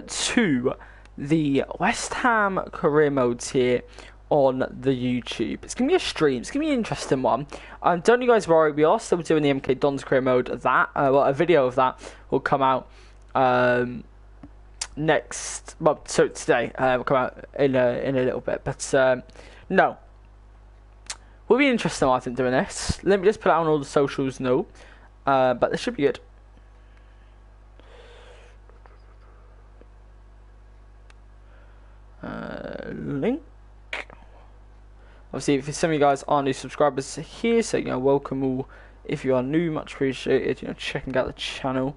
to the West Ham career modes here on the YouTube. It's gonna be a stream. It's gonna be an interesting one. Um, don't you guys worry. We are still doing the MK Dons career mode. That uh, well, a video of that will come out um, next. Well, so today uh, will come out in a in a little bit. But um, no, will be interesting. I think doing this. Let me just put it on all the socials. No, uh, but this should be good. Link. Obviously, if some of you guys are new subscribers here, so you know, welcome all. If you are new, much appreciated. You know, checking out the channel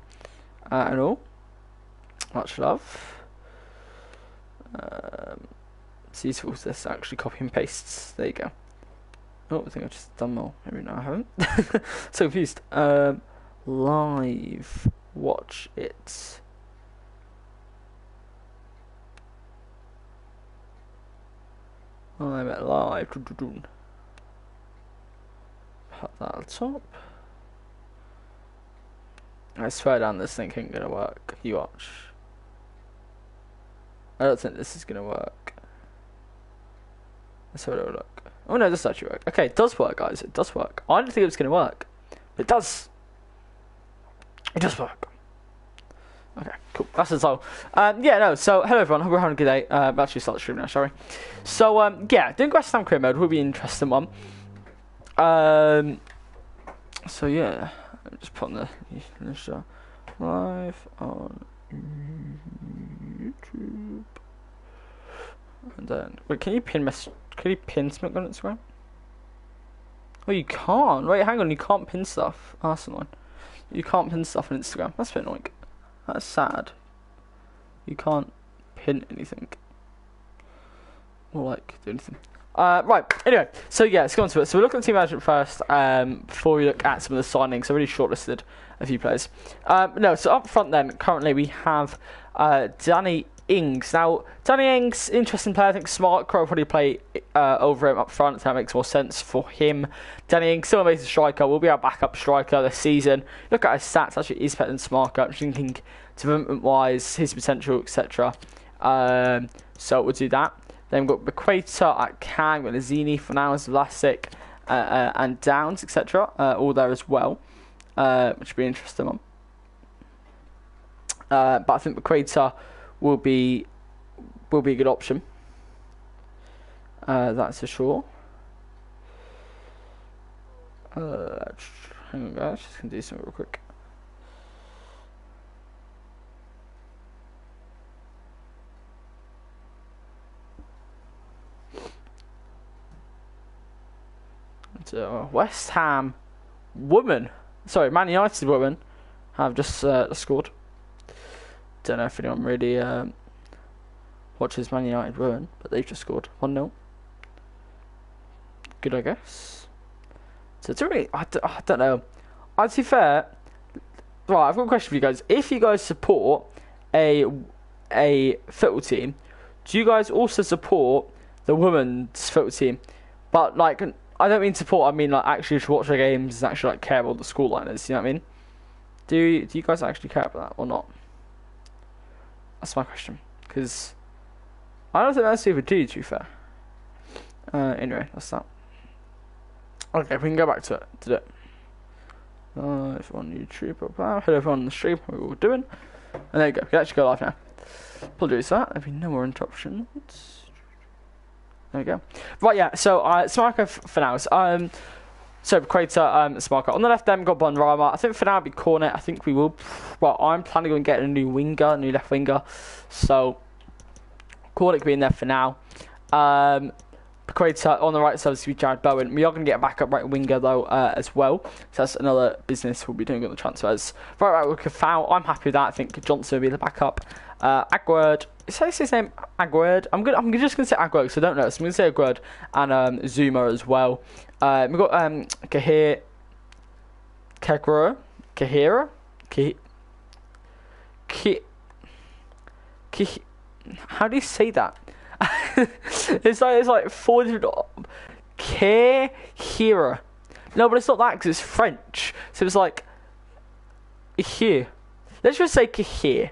uh, and all. Much love. Um, useful to this actually copy and pastes. There you go. Oh, I think I've just done more. Maybe no, I haven't. so confused. Um, live. Watch it. Oh, I'm at live. Put that on top. I swear down this thing ain't gonna work. You watch. I don't think this is gonna work. Let's have a look. Oh no, this actually work. Okay, it does work, guys. It does work. I didn't think it was gonna work. But it does. It does work. Okay, cool. That's it. So, um, yeah, no. So, hello everyone. Hope we're having a good day. Uh, actually, start the stream now. Sorry. So, um, yeah, doing West Ham career mode will be an interesting one. Um, so yeah, I'm just putting the live on YouTube, and then wait, can you pin mess? Can you pin something on Instagram? Oh, you can't. Wait, hang on. You can't pin stuff. Oh, that's annoying. You can't pin stuff on Instagram. That's a bit annoying. That's sad. You can't pin anything. Or like do anything. Uh, right, anyway, so yeah, let's go on to it. So we're looking at team management first um, before we look at some of the signings. I really shortlisted a few players. Um, no, so up front then, currently we have uh, Danny Ings. Now, Danny Ings, interesting player. I think Smart Crow probably play uh, over him up front. So that makes more sense for him. Danny Ings, still amazing striker. Will be our backup striker this season. Look at his stats. Actually, he's better than Smart I'm thinking development wise, his potential, etc. Um, so we'll do that. Then we've got Paquetá at Kang, Lanzini, Fernandez, Vlasic, uh, uh, and Downes, etc. Uh, all there as well, uh, which will be interesting. Uh, but I think Paquetá will be will be a good option. Uh, that's for sure. Uh, hang on, guys. Just gonna do something real quick. So West Ham woman, sorry, Man United woman, have just uh, scored. Don't know if anyone really um, watches Man United women, but they've just scored one 0 Good, I guess. So it's really, I d- I don't know. I'd be fair. Right, I've got a question for you guys. If you guys support a a football team, do you guys also support the women's football team? But like I don't mean support. I mean like actually to watch the games and actually like care about the scoreline is. You know what I mean? Do do you guys actually care about that or not? That's my question. Because I don't think that's super do. To be fair. Uh, anyway, that's that. Okay, we can go back to it. To it. Live on YouTube. Hello everyone on the stream. What we're all doing. And there you go. We can actually go live now. Apologies for that. There'll be no more interruptions. There we go. Right, yeah. So uh, Smarka for now. Um, so Crater, um, Smarka on the left. Then got Benrahma. I think for now it'll be Cornet. I think we will. Well, I'm planning on getting a new winger, a new left winger. So Cornet could be in there for now. Um, Crater on the right side is going to be Jarrod Bowen. We are going to get a backup right winger though uh, as well. So that's another business we'll be doing on the transfers. Right, right, with Coufal, I'm happy with that. I think Johnson will be the backup. Uh, Agward, say his name Agward. I'm I'm just gonna say Agward because I don't know. So I'm gonna say Agward and um, Zouma as well. Uh, we've got um, Kahir, Kahira, Kahira, Kahira, Kahira. How do you say that? it's like it's like four different. Kahira. No, but it's not that because it's French. So it's like here. Let's just say Kahir.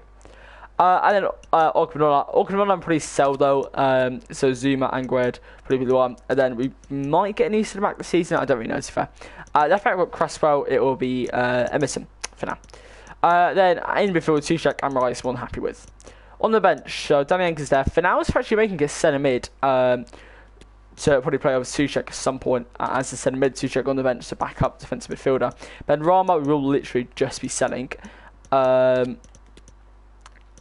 Uh, and then uh, Ogumilana. Ogumilana I'm pretty sell though. Um, so Zouma and Gued probably the one. And then we might get an Eastern back this season. I don't really know to be fair. Uh, left back with Cresswell. It will be uh, Emerson for now. Uh, then in midfield, Soucek and Rice, one happy with. On the bench, so Danny is there. For now, it's actually making a centre mid. Um, so probably play over Soucek at some point uh, as a centre mid. Soucek on the bench to back up defensive midfielder. Benrahma will literally just be selling. Um,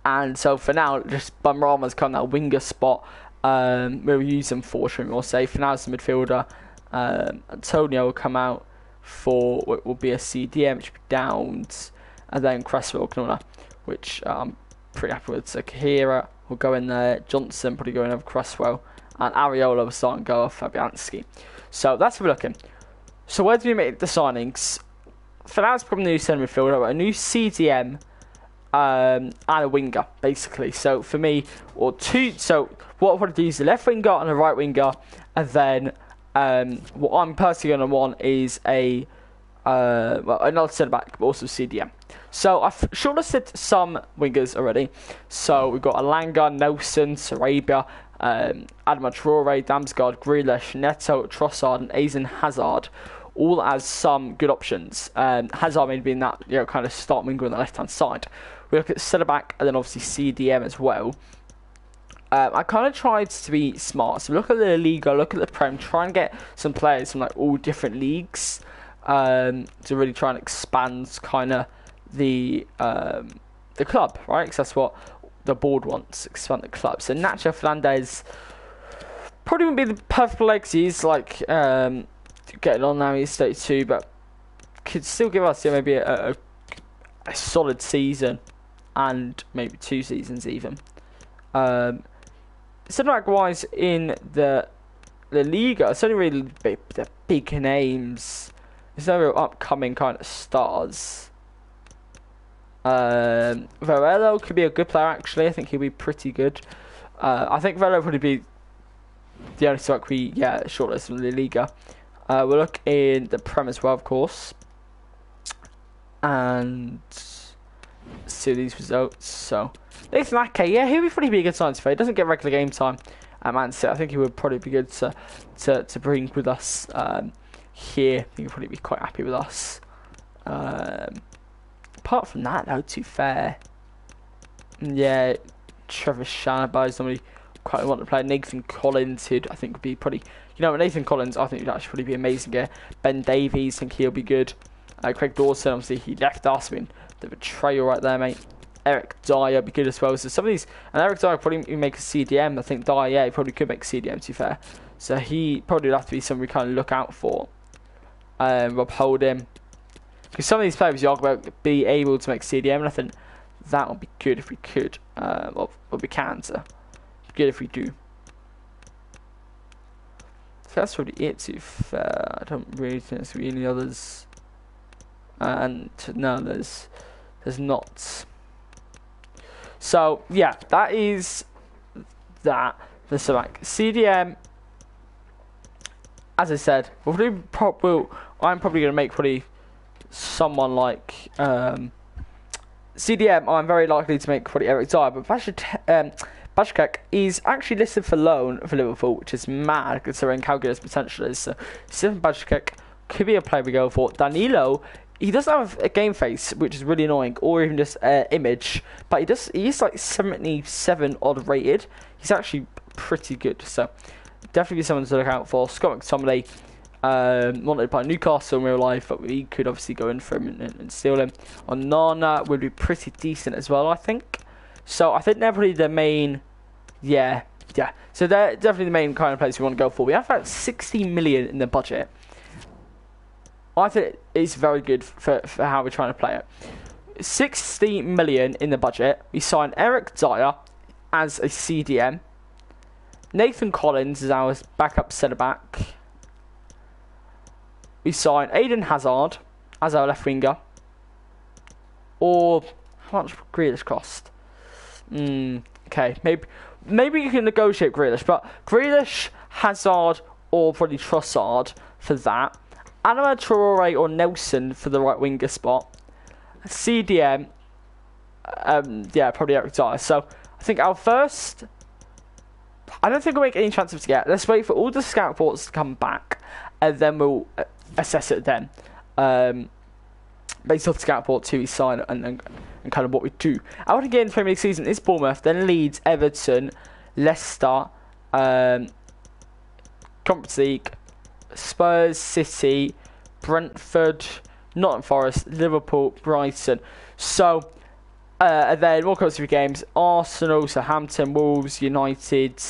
and so for now, just Benrahma's come that winger spot. Um, we'll use him for Shrimp or say for now as a midfielder. Um, Antonio will come out for what will be a CDM, which will be Downes, and then Cresswell Knuna, which I'm um, pretty happy with. So Kahira will go in there, Johnson probably going over Cresswell, and Areola will start and go off Fabianski. So that's what we're looking. So where do we make the signings? For now, it's probably a new centre midfielder, a new CDM, um, and a winger, basically. So for me, or two. So what I want to do is a left winger and a right winger, and then um, what I'm personally going to want is a uh, well, another centre back, but also CDM. So I've shortlisted some wingers already. So we've got Elanga, Nelson, Sarabia, um, Adama Traore, Damsgaard, Grealish, Neto, Trossard, and Eden Hazard, all as some good options. Um, Hazard maybe being that you know kind of start winger on the left hand side. We look at centre back and then obviously CDM as well. Um, I kind of tried to be smart. So look at the Liga, look at the Prem, try and get some players from like all different leagues um, to really try and expand kind of the um, the club, right? Because that's what the board wants, expand the club. So Nacho Fernandez probably wouldn't be the perfect legs. He's like um, getting on now. He's 32, but could still give us yeah, maybe a, a, a solid season and maybe two seasons even. Um, Centre wise in the the Liga, it's only really big, the big names. There's no real upcoming kind of stars. Um, Varelo could be a good player actually. I think he'll be pretty good. Uh, I think Varelo would be the only strike we yeah shortlist from the Liga. Uh, we'll look in the Prem as well, of course, and see these results. So Nathan Ake, yeah, he would probably be a good sign for. He doesn't get regular game time at Man City. I think he would probably be good to to, to bring with us um, here. He would probably be quite happy with us. Um, apart from that, though, to fair, yeah, Trevor Shanaba is somebody quite want to play. Nathan Collins, who I think would be pretty. You know, Nathan Collins, I think would actually probably be amazing here. Ben Davies, I think he'll be good. Uh, Craig Dawson, obviously he left us. I mean, the betrayal right there, mate. Eric Dier be good as well. So some of these, and Eric Dier probably make a CDM. I think Dier, yeah, he probably could make CDM. To be fair, so he probably would have to be somebody kind of look out for. Um, Rob Holding, because some of these players you going to be able to make CDM, and I think that would be good if we could. Uh, well, we can. So good if we do. So that's really it. To fair, I don't really think there's really others. And no, there's there's not. So yeah, that is that. So like CDM, as I said, we'll we'll, I'm probably going to make probably someone like um, CDM. I'm very likely to make probably Eric Dier, but Bashak, um, is actually listed for loan for Liverpool, which is mad considering his potential is. So Stephen Bashak could be a player we go for. Danilo he does have a game face, which is really annoying, or even just uh, image. But he does. He's like 77 odd rated. He's actually pretty good. So definitely someone to look out for. Scott McTominay, um, wanted by Newcastle in real life, but we could obviously go in for him and, and steal him. Onana would be pretty decent as well, I think. So I think they're probably the main. Yeah, yeah. So they're definitely the main kind of players we want to go for. We have about 60 million in the budget. I think it's very good for, for how we're trying to play it. 60 million in the budget. We signed Eric Dier as a CDM. Nathan Collins is our backup centre back. We signed Eden Hazard as our left winger. Or how much Grealish cost? Mm, okay, maybe maybe you can negotiate Grealish, but Grealish, Hazard, or probably Trossard for that. Adama Traore or Nelson for the right winger spot. CDM. um, yeah, probably Eric Dier. So I think our first. I don't think we'll make any to get. Let's wait for all the scout reports to come back, and then we'll uh, assess it then. Um, based off the scout report to sign and, and, and kind of what we do. i want to Out again, Premier League season is Bournemouth, then Leeds, Everton, Leicester, um, Conference League, Spurs, City, Brentford, Nottingham Forest, Liverpool, Brighton. So, uh, and then more comes three games: Arsenal, Southampton, Wolves, United,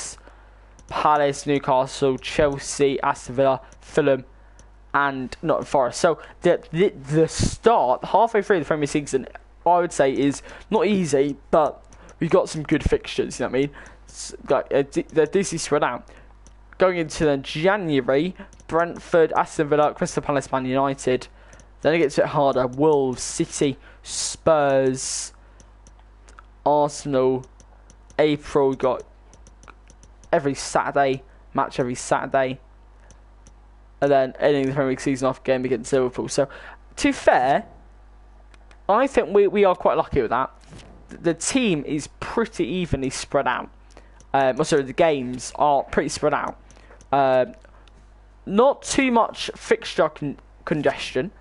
Palace, Newcastle, Chelsea, Aston Villa, Fulham, and Nottingham Forest. So the, the the start halfway through the Premier season, I would say is not easy, but we've got some good fixtures. You know what I mean? Like uh, they're decently spread out. Going into then January, Brentford, Aston Villa, Crystal Palace, Man United. Then it gets a bit harder. Wolves, City, Spurs, Arsenal. April got every Saturday match every Saturday, and then ending the Premier League season off game against Liverpool. So, to fair, I think we we are quite lucky with that. The team is pretty evenly spread out. Um, also, the games are pretty spread out. Um, not too much fixture con- congestion.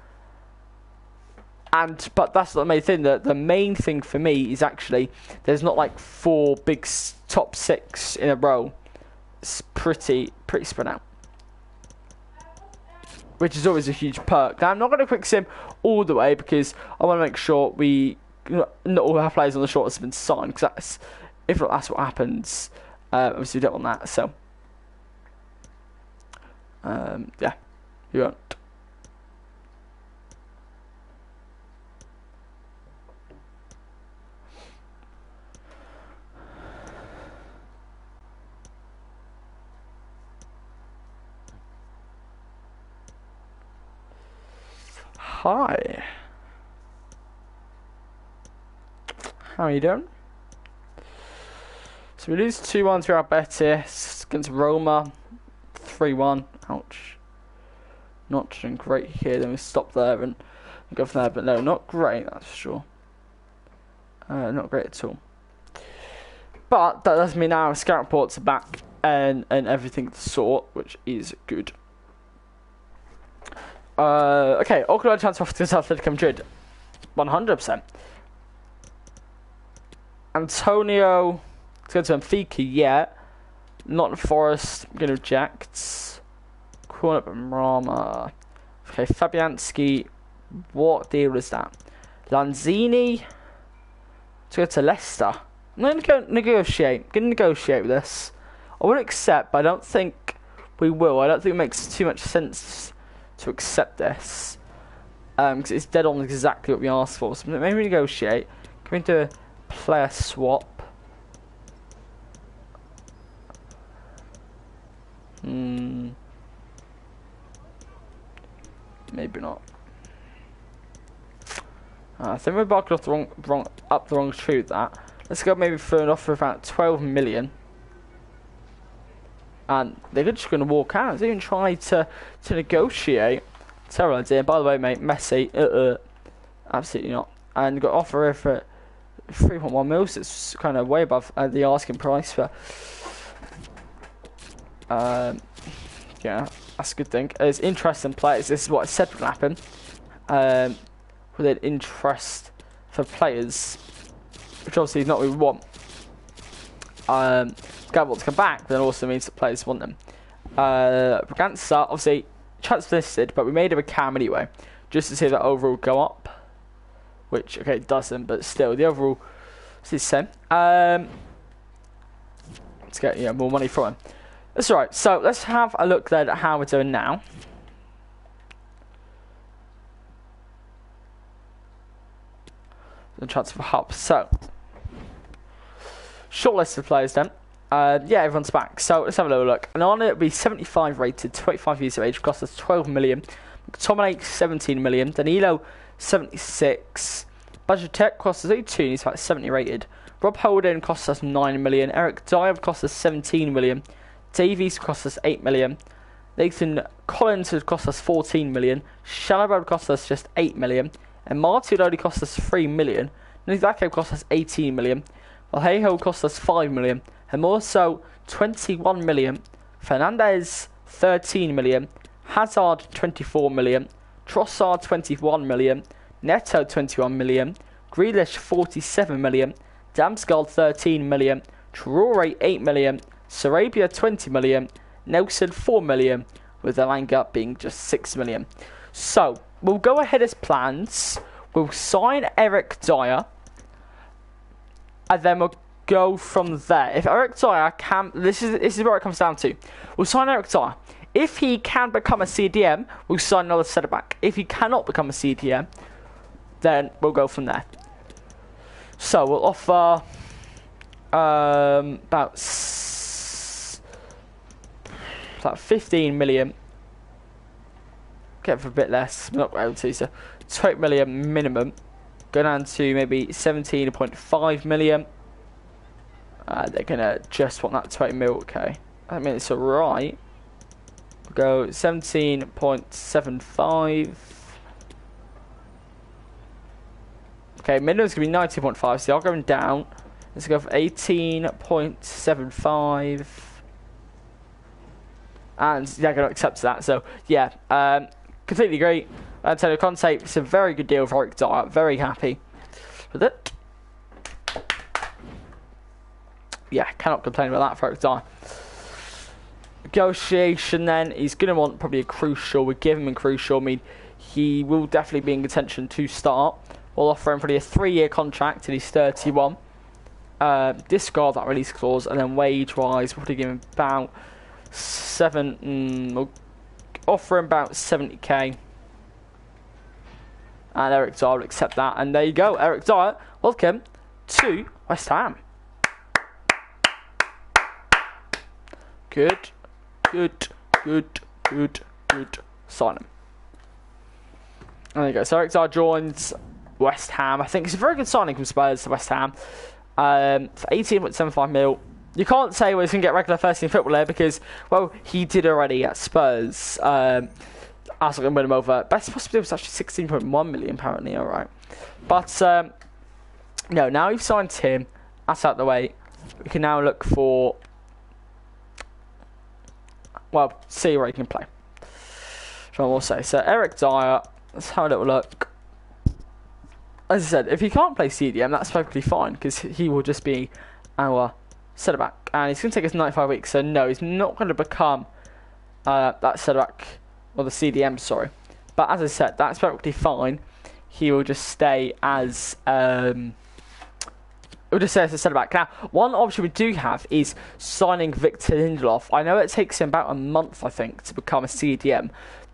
And but that's not the main thing. The the main thing for me is actually there's not like four big s- top six in a row. It's pretty pretty spread out, which is always a huge perk. Now I'm not going to quick sim all the way because I want to make sure we not all our players on the shortlist have been signed. Because that's if not, that's what happens. Uh, obviously, we don't want that. So um, yeah, you won't. Hi. How are you doing? So we lose 2 1 to our Betis against Roma 3 1. Ouch. Not doing great here. Then we stop there and go from there. But no, not great, that's for sure. Uh, not great at all. But that does mean our scout reports are back and, and everything to sort, which is good. Uh, okay, Auckland transfer to Atletico Madrid, 100%. Antonio, let's go to Benfica, yeah. Not Forest, I'm going to reject. Corner up Rama. Okay, Fabianski, what deal is that? Lanzini, to go to Leicester. I'm going to go negotiate. I'm going to negotiate with this. I will accept, but I don't think we will. I don't think it makes too much sense to accept this. Because um, it's dead on exactly what we asked for. So maybe negotiate. Can we do a player swap? Hmm. Maybe not. Uh, I think we're barking off the wrong, wrong, up the wrong tree with that. Let's go maybe for an offer of about 12 million. And they're just going to walk out. They even try to, to negotiate. Terrible idea. By the way, mate, Messi, uh, uh, absolutely not. And got offer for 3.1 mils. It's kind of way above uh, the asking price for. Um, yeah, that's a good thing. It's interesting players. This is what I said would happen. Um, with an interest for players, which obviously is not what we want. Um, Gab wants to come back, but it also means that players want them. Uh, Braganza, obviously, listed, but we made him a cam anyway, just to see that overall go up. Which, okay, it doesn't, but still, the overall is the same. Um, let's get yeah, more money from him. That's right. So let's have a look then at how we're doing now. The transfer hub. So short list of players then. Uh, yeah, everyone's back. So let's have a little look. And on it, will be 75 rated, 25 years of age, cost us 12 million. McTominay 17 million. Danilo 76. Bajcetic cost us 82, he's about 70 rated. Rob Holding cost us 9 million. Eric Dier cost us 17 million. Davies cost us 8 million. Nathan Collins has cost us 14 million. Shalabad cost us just 8 million. And Martial only cost us 3 million. Nuzake cost us 18 million. Vallejo cost us 5 million. and Hermoso 21 million. Fernandez 13 million. Hazard 24 million. Trossard 21 million. Neto 21 million. Grealish 47 million. Damsgaard 13 million. Traore 8 million. Sarabia 20 million. Nelson 4 million. With Elanga being just 6 million. So, we'll go ahead as plans. We'll sign Eric Dier, And then we'll go from there. If Eric Dier can, this is this is where it comes down to. We'll sign Eric Dier. If he can become a CDM, we'll sign another centre back. If he cannot become a CDM, then we'll go from there. So we'll offer um, about about 15 million. Get for a bit less, not able to. So 20 million minimum. Go down to maybe 17.5 million. Uh, they're gonna just want that 20 mil. Okay, I mean it's alright. We'll go 17.75. Okay, minimum's gonna be 19.5, so they are going down. Let's go for 18.75. And they're going to accept that. So, yeah, um, completely agree. Antonio Conte, it's a very good deal for Eric Dier. Very happy with it. Yeah, cannot complain about that for Eric Dier. Negotiation then, he's going to want probably a crucial. We give him a crucial. I mean, he will definitely be in contention to start. We'll offer him probably a three year contract till he's 31. Uh, discard that release clause, and then wage wise, we'll probably give him about seven. Mm, we'll offer him about 70k. And Eric Dier will accept that. And there you go, Eric Dier, Welcome to West Ham. Good, good, good, good, good. Sign him. There you go. So Eric Dier joins West Ham. I think it's a very good signing from Spurs to West Ham. Um, for 18.75 mil. You can't say well, he's going to get regular first team football there because, well, he did already at Spurs. Um, Arsenal going to win him over. Best possible was actually 16.1 million, apparently. All right. But, um, no, now you've signed him. That's out the way. We can now look for, well, see where he can play. So I will say. So, Eric Dier. let's have a little look as I said, if he can't play CDM, that's perfectly fine because he will just be our centre back, and he's going to take us 95 weeks. So no, he's not going to become uh, that centre back or the CDM. Sorry, but as I said, that's perfectly fine. He will just stay as um, will just stay as a centre back. Now, one option we do have is signing Victor Lindelof. I know it takes him about a month, I think, to become a CDM.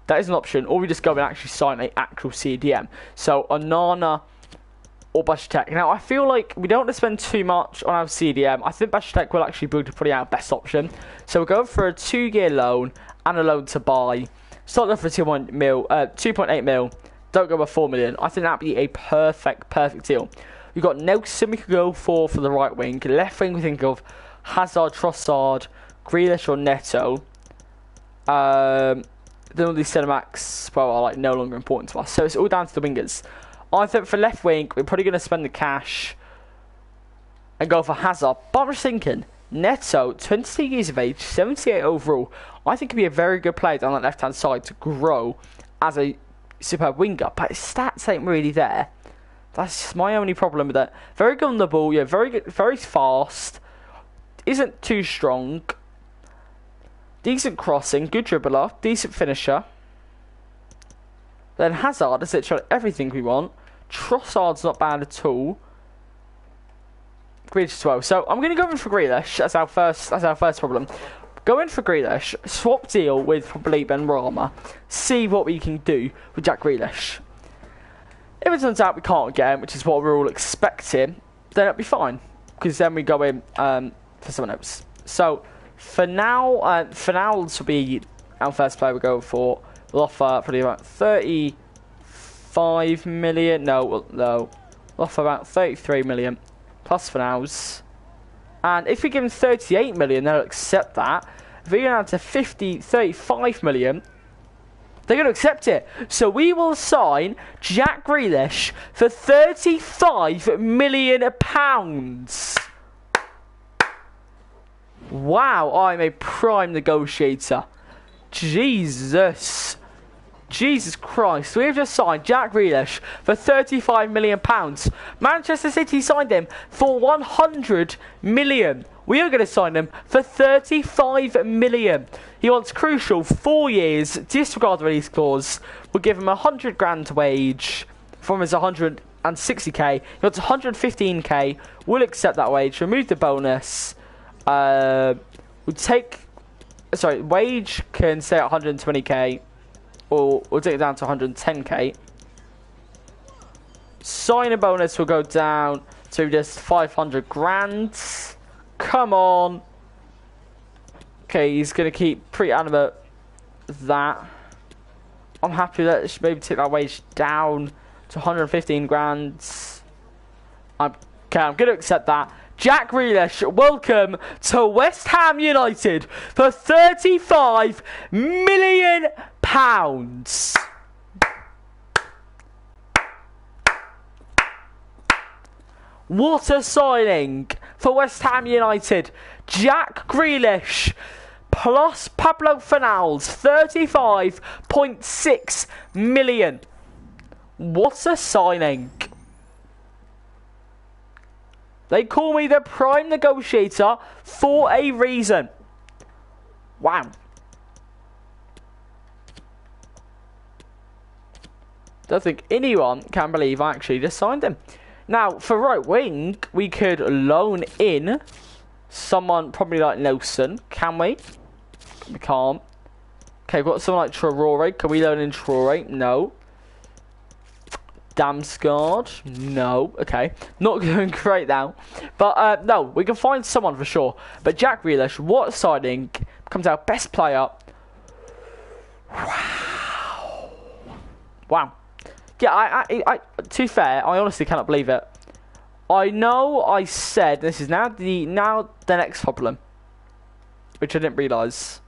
That is an option, or we just go and actually sign an actual CDM. So Onana or Bajcetic. Now, I feel like we don't want to spend too much on our CDM. I think Bajcetic will actually be probably our best option. So we're going for a two-year loan and a loan to buy. Start off for 2.8 mil, uh, 2.8 mil. Don't go for 4 million. I think that'd be a perfect, perfect deal. We've got Nelson we could go for for the right wing. Left wing we think of Hazard, Trossard, Grealish or Neto. Um, then all these centre backs, well, are like no longer important to us. So it's all down to the wingers. I think for left wing, we're probably going to spend the cash and go for Hazard. But I'm thinking, Neto, 22 years of age, 78 overall, I think could be a very good player down that left hand side to grow as a superb winger. But his stats ain't really there. That's my only problem with that. Very good on the ball, yeah, very good, very fast. Isn't too strong. Decent crossing, good dribbler, decent finisher. Then Hazard is literally everything we want. Trossard's not bad at all. Grealish as well. So I'm going to go in for Grealish. That's our first. That's our first problem. Go in for Grealish. Swap deal with probably Benrahma. See what we can do with Jack Grealish. If it turns out we can't get him, which is what we're all expecting, then it'll be fine. Because then we go in um, for someone else. So for now, uh, for now this will be our first player we go for. We'll offer probably about 35 million. No, no. We'll about 33 million plus for nows. And if we give him 38 million, they'll accept that. If we go down to 50, 35 million, They're going to accept it. So we will sign Jack Grealish for 35 million pounds. Wow, I'm a prime negotiator. Jesus. Jesus Christ, we have just signed Jack Grealish for £35 million. Manchester City signed him for £100 million. We are going to sign him for £35 million. He wants crucial four years, disregard the release clause. We'll give him a 100 grand wage from his 160k. He wants 115k. We'll accept that wage, remove the bonus. Uh, we'll take. Sorry, wage can stay at 120k or we'll take it down to 110k. Signing bonus will go down to just 500 grand. Come on. Okay, he's going to keep pretty animate that. I'm happy that it should maybe take that wage down to 115 grand. I'm, okay, I'm going to accept that. Jack Grealish, welcome to West Ham United for 35 million pounds. What a signing for West Ham United. Jack Grealish plus Pablo Fornals, 35.6 million. What a signing. They call me the prime negotiator for a reason. Wow. Don't think anyone can believe I actually just signed him. Now, for right wing, we could loan in someone probably like Nelson. Can we? We can't. Okay, we've got someone like Traore. Can we loan in Traore? No. Damsgaard? No. Okay. Not going great now. But uh, no, we can find someone for sure. But Jack Grealish, what signing? Comes out best player. Wow. Wow. Yeah, I, I, I, to be fair, I honestly cannot believe it. I know I said this is now the now the next problem, which I didn't realise.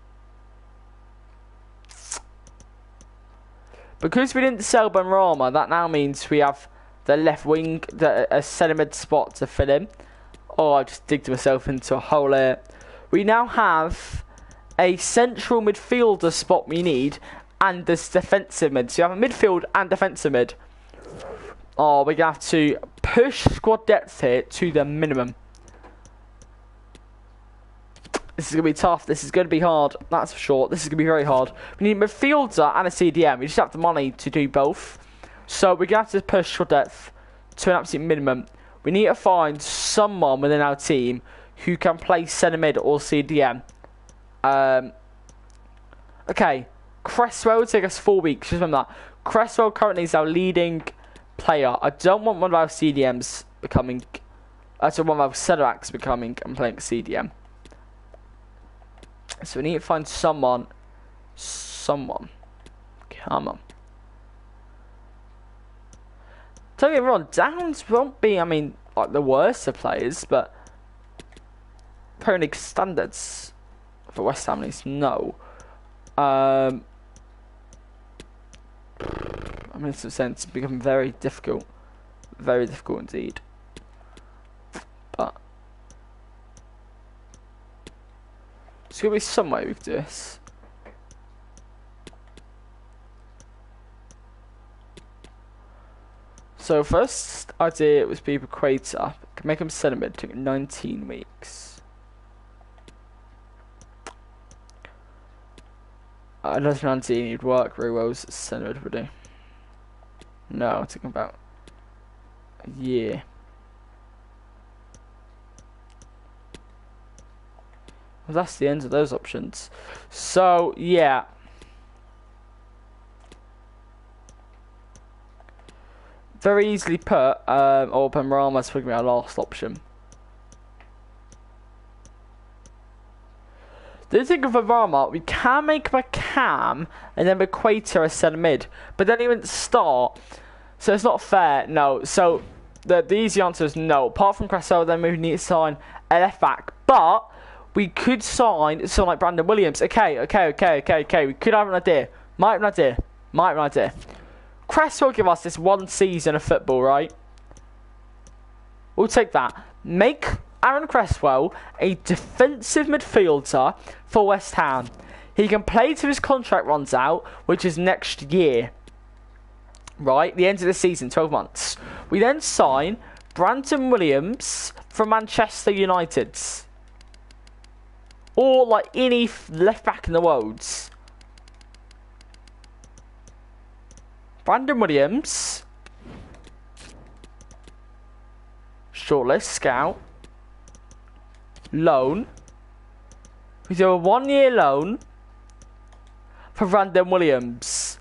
Because we didn't sell Benrahma, that now means we have the left wing, the, a centre spot to fill in. Oh, I just digged myself into a hole here. We now have a central midfielder spot we need and this defensive mid. So you have a midfield and defensive mid. Oh, we're going to have to push squad depth here to the minimum. This is going to be tough. This is going to be hard. That's for sure. This is going to be very hard. We need a midfielder and a CDM. We just have the money to do both. So we're going to have to push squad depth to an absolute minimum. We need to find someone within our team who can play centre mid or CDM. Um, okay. Cresswell will take us four weeks. Just remember that. Cresswell currently is our leading player. I don't want one of our CDMs becoming. I don't want one of our centre becoming and playing CDM. So we need to find someone. Someone. Come on. Don't get me wrong, Downes won't be, I mean, like the worst of players, but Premier League standards for West Ham is no. Um, I mean, in some sense, become very difficult. Very difficult indeed. But there's to be some way with this. So first idea was be Paquetá. Can make him sentiment. Took 19 weeks. I don't think he'd work very well as centered, would? No, it took about a year. Well, that's the end of those options. So, yeah. Very easily put, um, or Benrahma's probably our last option. The thing of Benrahma, we can make a cam and then Paquetá a centre mid, but then he start. So it's not fair, no. So the, the easy answer is no. Apart from Cresswell, then we need to sign a. But we could sign someone like Brandon Williams. Okay, okay, okay, okay, okay. We could have an idea. Might have an idea. Might have an idea. Cresswell give us this one season of football, right? We'll take that. Make Aaron Cresswell a defensive midfielder for West Ham. He can play till his contract runs out, which is next year. Right? The end of the season, 12 months. We then sign Brandon Williams from Manchester United. Or like any left back in the world. Brandon Williams. Shortlist, scout. Loan. We do a one year loan for Brandon Williams.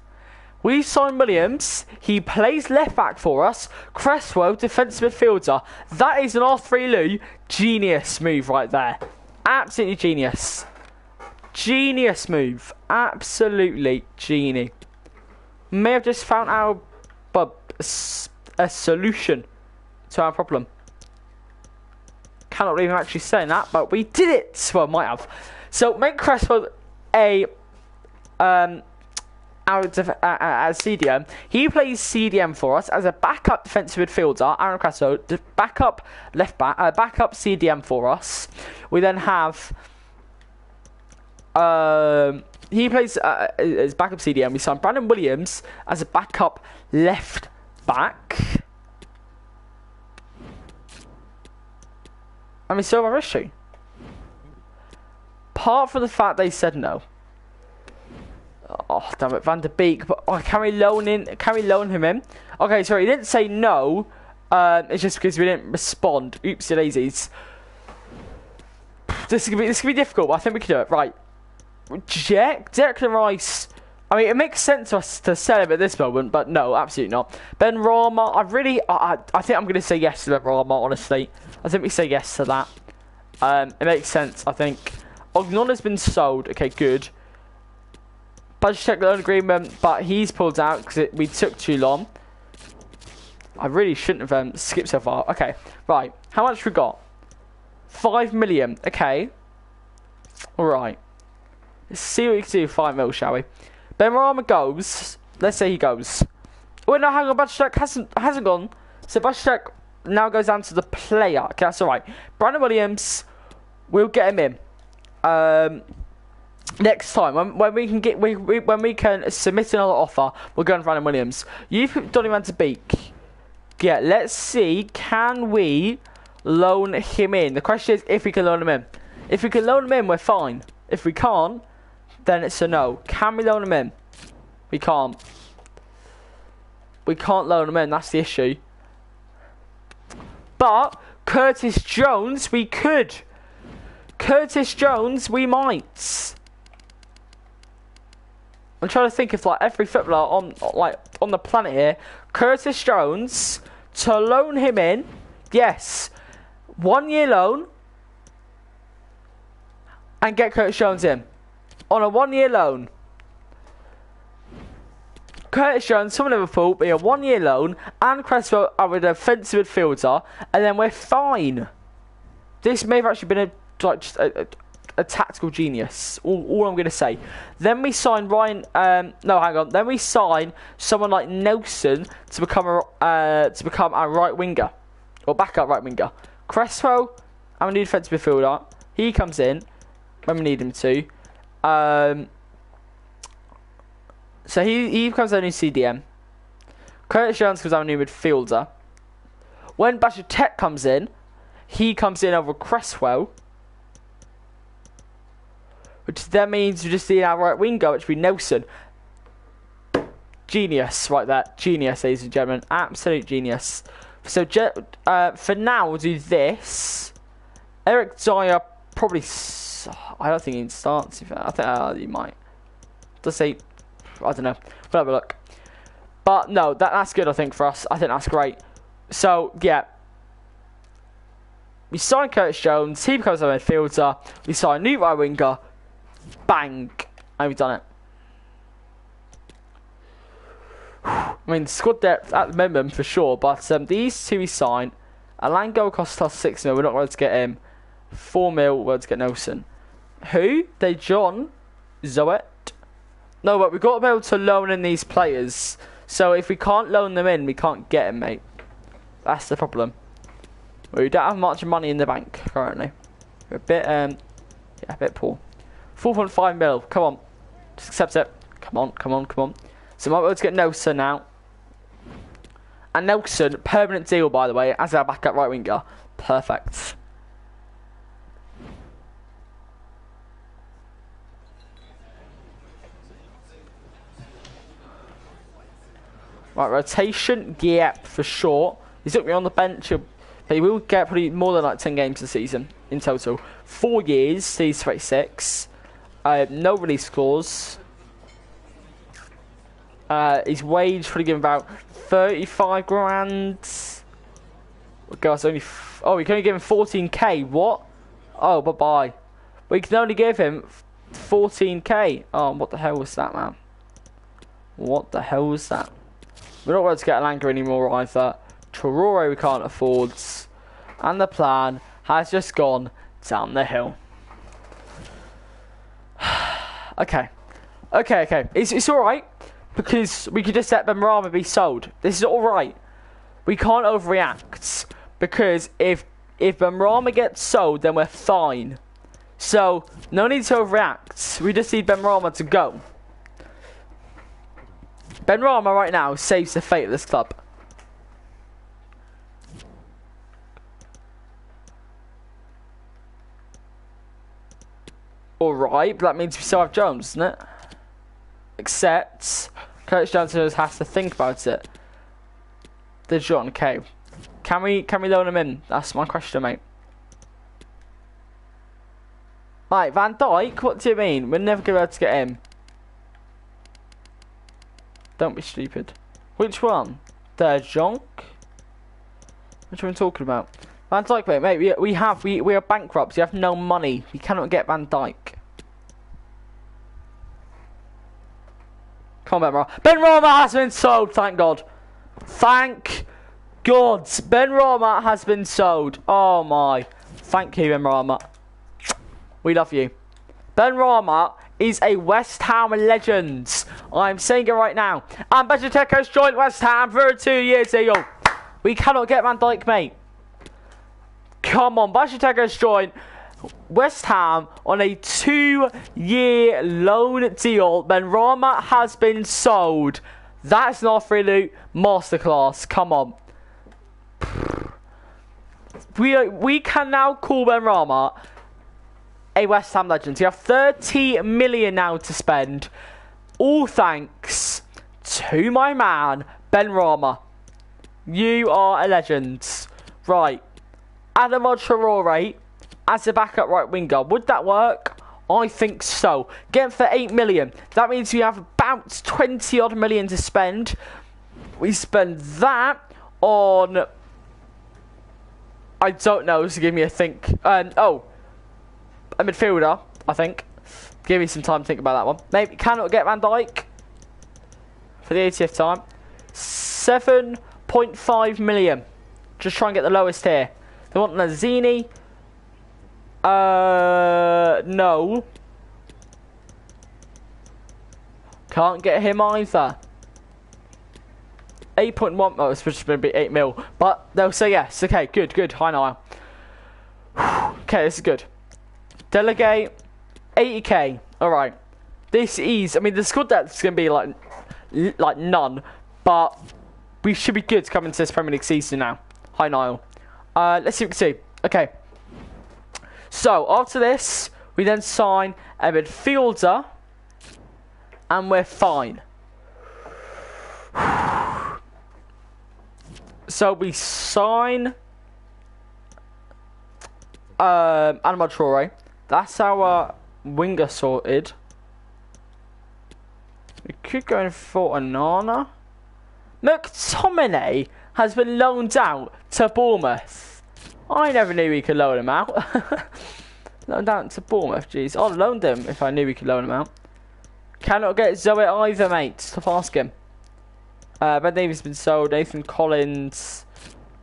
We sign Williams. He plays left back for us. Cresswell, defensive midfielder. That is an R3 Lew genius move right there. Absolutely genius. Genius move. Absolutely genie. May have just found our but a solution to our problem. Cannot believe I'm actually saying that, but we did it. Well, might have. So make Cresswell a um out of, uh, uh, as CDM. He plays CDM for us as a backup defensive midfielder. Aaron Cresswell, backup left back, uh, backup CDM for us. We then have. Um, he plays uh, as backup CDM. We signed Brandon Williams as a backup left back. I mean, so our issue. Apart from the fact they said no. Oh damn it, Van der Beek. But oh, can we loan in? Can we loan him in? Okay, sorry, he didn't say no. Um, it's just because we didn't respond. Oopsie daisies. This is gonna be this is gonna be difficult, but I think we can do it. Right, Jack Declan Rice. I mean, it makes sense to us to sell him at this moment, but no, absolutely not. Benrahma, I really, I, I think I'm going to say yes to Benrahma, honestly. I think we say yes to that. Um, it makes sense, I think. Ognon has been sold. Okay, good budget check loan agreement, but he's pulled out because we took too long. I really shouldn't have um, skipped so far. Okay, right. How much we got? Five million. Okay. All right. Let's see what we can do. Five mil, shall we? Benrahma goes. Let's say he goes. Oh no, hang on. Check hasn't hasn't gone. So check now goes down to the player. Okay, that's all right. Brandon Williams. We'll get him in. Um, next time when, when we can get we, we, when we can submit another offer, we're going for Brandon Williams. You've put Donny Van de Beek. Yeah, let's see. Can we loan him in? The question is if we can loan him in. If we can loan him in, we're fine. If we can't, then it's a no. Can we loan him in? We can't. We can't loan him in. That's the issue. But Curtis Jones, we could. Curtis Jones, we might. I'm trying to think if like every footballer on like on the planet here, Curtis Jones, to loan him in, yes, one year loan, and get Curtis Jones in on a one year loan. Curtis Jones from Liverpool be a one year loan, and Cresswell are a defensive midfielder, and then we're fine. This may have actually been a like just a, a a tactical genius. All, all I'm going to say. Then we sign Ryan. Um, no, hang on. Then we sign someone like Nelson to become a uh, to become our right winger or backup right winger. Cresswell, I'm a new defensive midfielder. He comes in when we need him to. Um, so he he becomes our new CDM. Curtis Jones becomes our new midfielder. When Bajcetic comes in, he comes in over Cresswell which then means we just see our right winger, which would be Nelson. Genius, right there. Genius, ladies and gentlemen. Absolute genius. So uh, for now, we'll do this. Eric Dier probably. I don't think he starts. I think uh, he might. Does he? I don't know. We'll have a look. But no, that, that's good. I think for us, I think that's great. So yeah, we sign Curtis Jones. He becomes a midfielder. We sign a new right winger. Bang! And we've done it. I mean, squad depth at the moment for sure, but um, these two we signed. Elanga cost us 6 mil, we're not going to get him. 4 mil, to get Nelson. Who? They John Zoet. No, but we've got to be able to loan in these players. So if we can't loan them in, we can't get them, mate. That's the problem. We don't have much money in the bank currently. We're a bit, um, yeah, a bit poor. 4.5 mil. Come on, just accept it. Come on, come on, come on. So might be able to get Nelson now. And Nelson, permanent deal by the way, as our backup right winger. Perfect. Right, rotation, yep, for sure. He's took me on the bench, but he will get probably more than like 10 games a season in total. Four years, he's 26. Uh, no release clause. Uh, his wage probably given about 35 grand. Oh, God, only. oh, we can only give him 14k. What? Oh, bye bye. We can only give him 14k. Oh, what the hell was that, man? What the hell was that? We're not going to get Elanga anymore either. Traore we can't afford. And the plan has just gone down the hill. okay. Okay, okay. It's, it's alright. Because we could just let Benrahma be sold. This is alright. We can't overreact. Because if if Benrahma gets sold, then we're fine. So, no need to overreact. We just need Benrahma to go. Benrahma right now saves the fate of this club. Alright, but that means we still have Jones, doesn't it? Except, Curtis Jones has to think about it. The John, okay. Can we can we loan him in? That's my question, mate. Right, Van Dijk, what do you mean? We're never going to be able to get him. Don't be stupid. Which one? The Jonk? Which one are we talking about? Van Dijk, mate, mate, we, we have, we, we are bankrupt. We have no money. We cannot get Van Dijk. Come on, Benrahma. Ben Rama has been sold, thank God. Thank God. Benrahma has been sold. Oh my. Thank you, Benrahma. We love you. Benrahma is a West Ham legend. I'm saying it right now. And Besiktas joined West Ham for a two-year deal. We cannot get Van Dijk, mate. Come on, Besiktas joined West Ham on a two-year loan deal. Benrahma has been sold. That's not free loot masterclass. Come on. We we can now call Benrahma a West Ham legend. You have 30 million now to spend. All thanks to my man Benrahma. You are a legend. Right. Adam Traore as a backup right winger. Would that work? I think so. Get for 8 million. That means we have about 20 odd million to spend. We spend that on. I don't know, so give me a think. Um, oh, a midfielder, I think. Give me some time to think about that one. Maybe cannot get Van Dijk for the 80th time. 7.5 million. Just try and get the lowest here. They want Lanzini. Uh, no. Can't get him either. 8.1, oh, it's to be 8 mil. But they'll say yes. Okay, good, good. Hi, Niall. okay, this is good. Delegate, 80k. Alright. This is, I mean, the squad depth going to be like, like none. But we should be good to come into this Premier League season now. Hi, Niall. Uh, let's see what we can see. Okay. So, after this, we then sign a midfielder. And we're fine. so, we sign um, Adama Traore. That's our winger sorted. We could go in for Onana. McTominay has been loaned out to Bournemouth. I never knew we could loan him out. loaned out to Bournemouth, jeez. I'd loaned him if I knew we could loan him out. Cannot get Zoe either, mate. Stop asking. Uh, Ben Davies has been sold. Nathan Collins.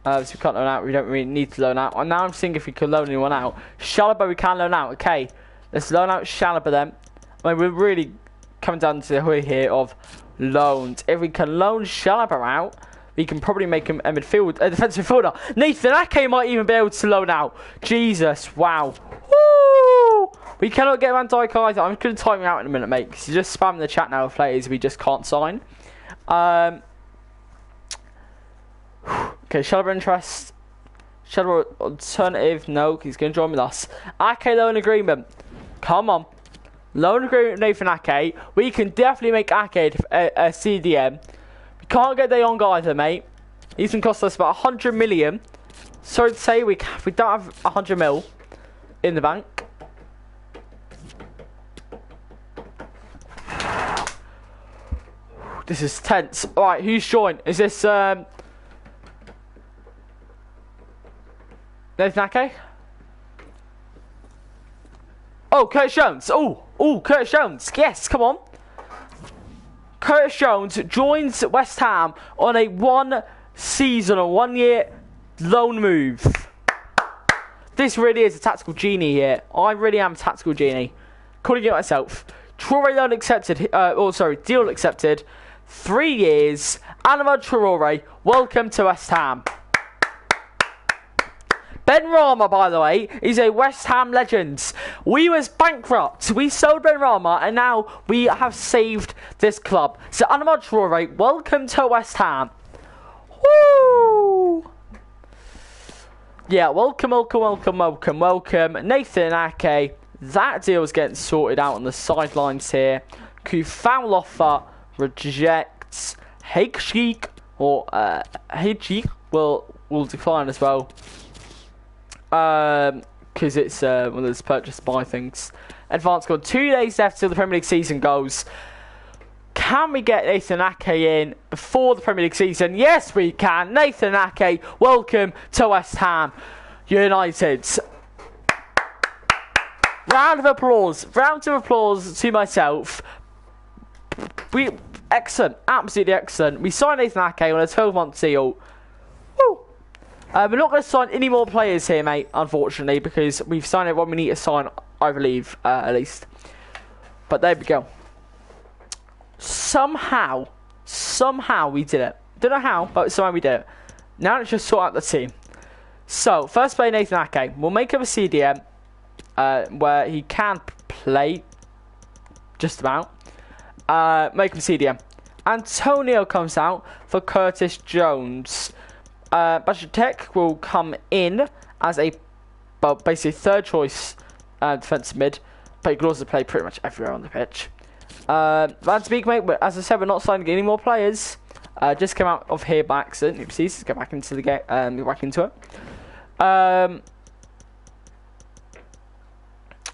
Uh, so we can't loan out. We don't really need to loan out. And now I'm seeing if we can loan anyone out. Chalobah we can loan out. Okay. Let's loan out Chalobah then. I mean, we're really coming down to the way here of loans. If we can loan Chalobah out, we can probably make him a midfield, a defensive midfielder. Nathan Ake might even be able to loan out. Jesus, wow. Woo! We cannot get Van Dijk either. I'm going to time you out in a minute, mate, because you just spam the chat now of players we just can't sign. Um, okay, Chalobah interest. Shadow alternative, no, he's going to join with us. Ake loan agreement. Come on. Loan agreement Nathan Ake. We can definitely make Ake a, a CDM. We can't get De Jong either, mate. He's going to cost us about 100 million. Sorry to say, we, we don't have 100 mil in the bank. This is tense. Alright, who's joined? Is this um, Nathan Ake? Oh, Curtis Jones. Oh, oh, Curtis Jones. Yes, come on. Curtis Jones joins West Ham on a one season or one year loan move. This really is a tactical genie here. I really am a tactical genie. Calling it myself. Traore loan accepted. Uh, oh, sorry, deal accepted. Three years. Adama Traore, welcome to West Ham. Benrahma, by the way, is a West Ham legend. We was bankrupt. We sold Benrahma, and now we have saved this club. So, Adama Traore, welcome to West Ham. Woo! Yeah, welcome, welcome, welcome, welcome, welcome. Nathan Ake. That deal is getting sorted out on the sidelines here. Coufal offer rejects. Heik or uh, Heik will will decline as well because um, it's uh, one of those purchase buy things. Advance got two days left till the Premier League season goes. Can we get Nathan Ake in before the Premier League season? Yes, we can. Nathan Ake, welcome to West Ham United. Round of applause. Round of applause to myself. We excellent, absolutely excellent. We signed Nathan Ake on a 12-month deal. Uh, we're not going to sign any more players here, mate, unfortunately, because we've signed everyone we need to sign, I believe, uh, at least. But there we go. Somehow, somehow we did it. Don't know how, but somehow we did it. Now let's just sort out the team. So, first play Nathan Ake. We'll make him a CDM uh, where he can play just about. Uh, make him a CDM. Antonio comes out for Curtis Jones uh, Tech will come in as a well, basically third choice uh, defensive mid, but he can also play pretty much everywhere on the pitch. Uh, Van Beek, mate, but as I said, we're not signing any more players. Uh, just came out of here by accident. Oopsies, get back into the game. Um, back into it. Um,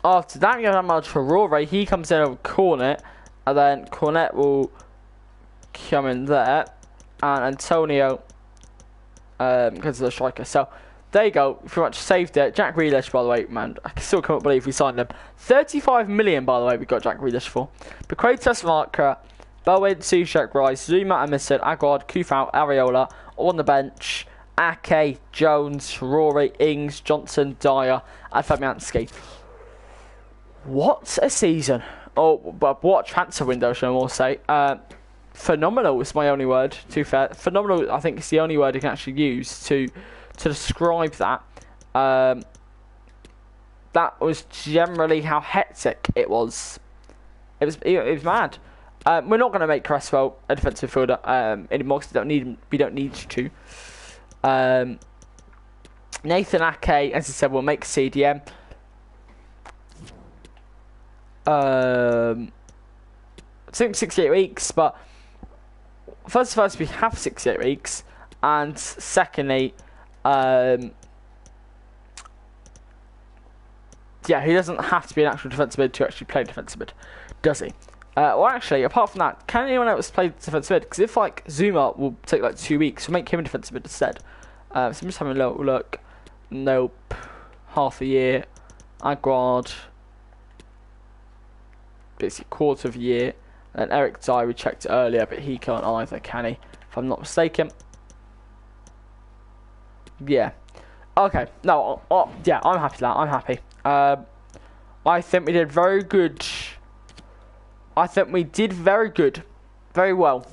after that, we have Adama Traore. He comes in over Cornet, and then Cornet will come in there, and Antonio um, because of the striker. So there you go. Pretty much saved it. Jack Grealish, by the way, man, I still can't believe we signed him. 35 million, by the way, we got Jack Grealish for. Bequatus Marker, Bowen, Soucek, Rice, Zouma, Emerson, Aguerd, Coufal, Areola on the bench. Ake, Jones, Rory, Ings, Johnson, Dier, and Fabianski. What a season! Oh, but what transfer window, should I more say? Uh, phenomenal is my only word. To fair, phenomenal. I think is the only word I can actually use to to describe that. Um, that was generally how hectic it was. It was it, was mad. Um, we're not going to make Cresswell a defensive fielder um, anymore because we don't need we don't need to. Um, Nathan Ake, as I said, will make CDM. Um, I think 68 weeks, but first of all, we have 68 weeks, and secondly, um, yeah, he doesn't have to be an actual defensive mid to actually play defensive mid, does he? Uh, well, actually, apart from that, can anyone else play defensive mid? Because if like Zouma will take like two weeks, we'll make him a defensive mid instead. Uh, so I'm just having a little look. Nope. Half a year. Aguerd. Basically, quarter of a year. And Eric Dier, we checked earlier, but he can't either, can he? If I'm not mistaken. Yeah. Okay. No, oh, yeah, I'm happy that. I'm happy. Um, I think we did very good I think we did very good, very well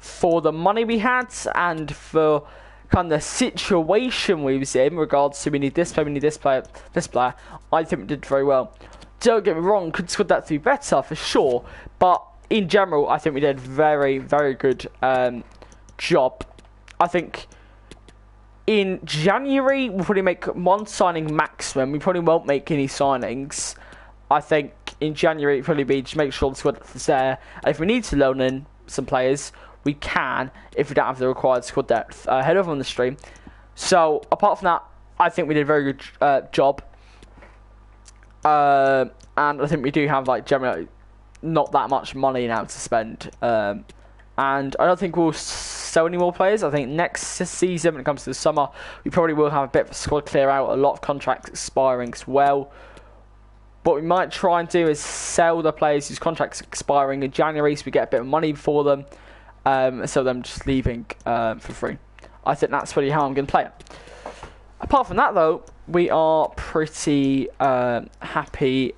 for the money we had and for kind of situation we was in regards to we need this player, we need this player, this player. I think we did very well. Don't get me wrong, could squad that to be better for sure, but in general, I think we did a very, very good um, job. I think in January we'll probably make one signing maximum. We probably won't make any signings. I think in January it'll probably be just make sure the squad is there. And if we need to loan in some players, we can if we don't have the required squad depth. Uh, head over on the stream. So apart from that, I think we did a very good uh, job. Uh, and I think we do have like generally not that much money now to spend. Um, and I don't think we'll sell any more players. I think next season, when it comes to the summer, we probably will have a bit of a squad clear out, a lot of contracts expiring as well. What we might try and do is sell the players whose contracts expiring in January so we get a bit of money for them um, so them just leaving um, for free. I think that's really how I'm going to play it. Apart from that, though, we are pretty um, happy.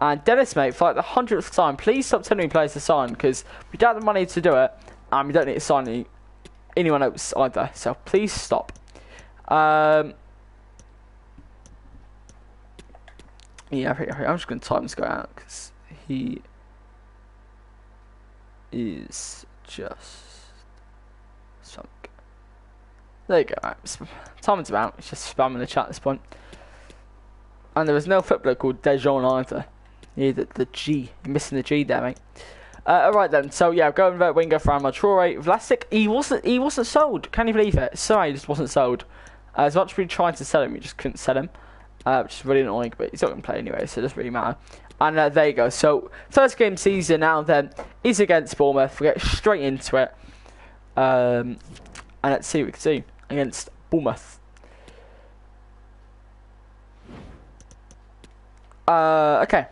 And Dennis, mate, for like the hundredth time, please stop telling me players to sign because we don't have the money to do it, and we don't need to sign any, anyone else either. So please stop. Um, yeah, I'm just going to time this guy out because he is just. There you go. Right. Time's about. It's just spamming the chat at this point. And there was no footballer called Dejon either. Yeah, the, the G. You're missing the G there, mate. Uh, alright then, so yeah, going vote winger for Traore. Vlasic, he wasn't he wasn't sold. Can you believe it? Sorry, he just wasn't sold. Uh, as much as we tried to sell him, we just couldn't sell him. Uh, which is really annoying, but he's not going to play anyway, so it doesn't really matter. And uh, there you go. So first game season now then is against Bournemouth. We get straight into it. Um, and let's see what we can see against Bournemouth. Uh, okay.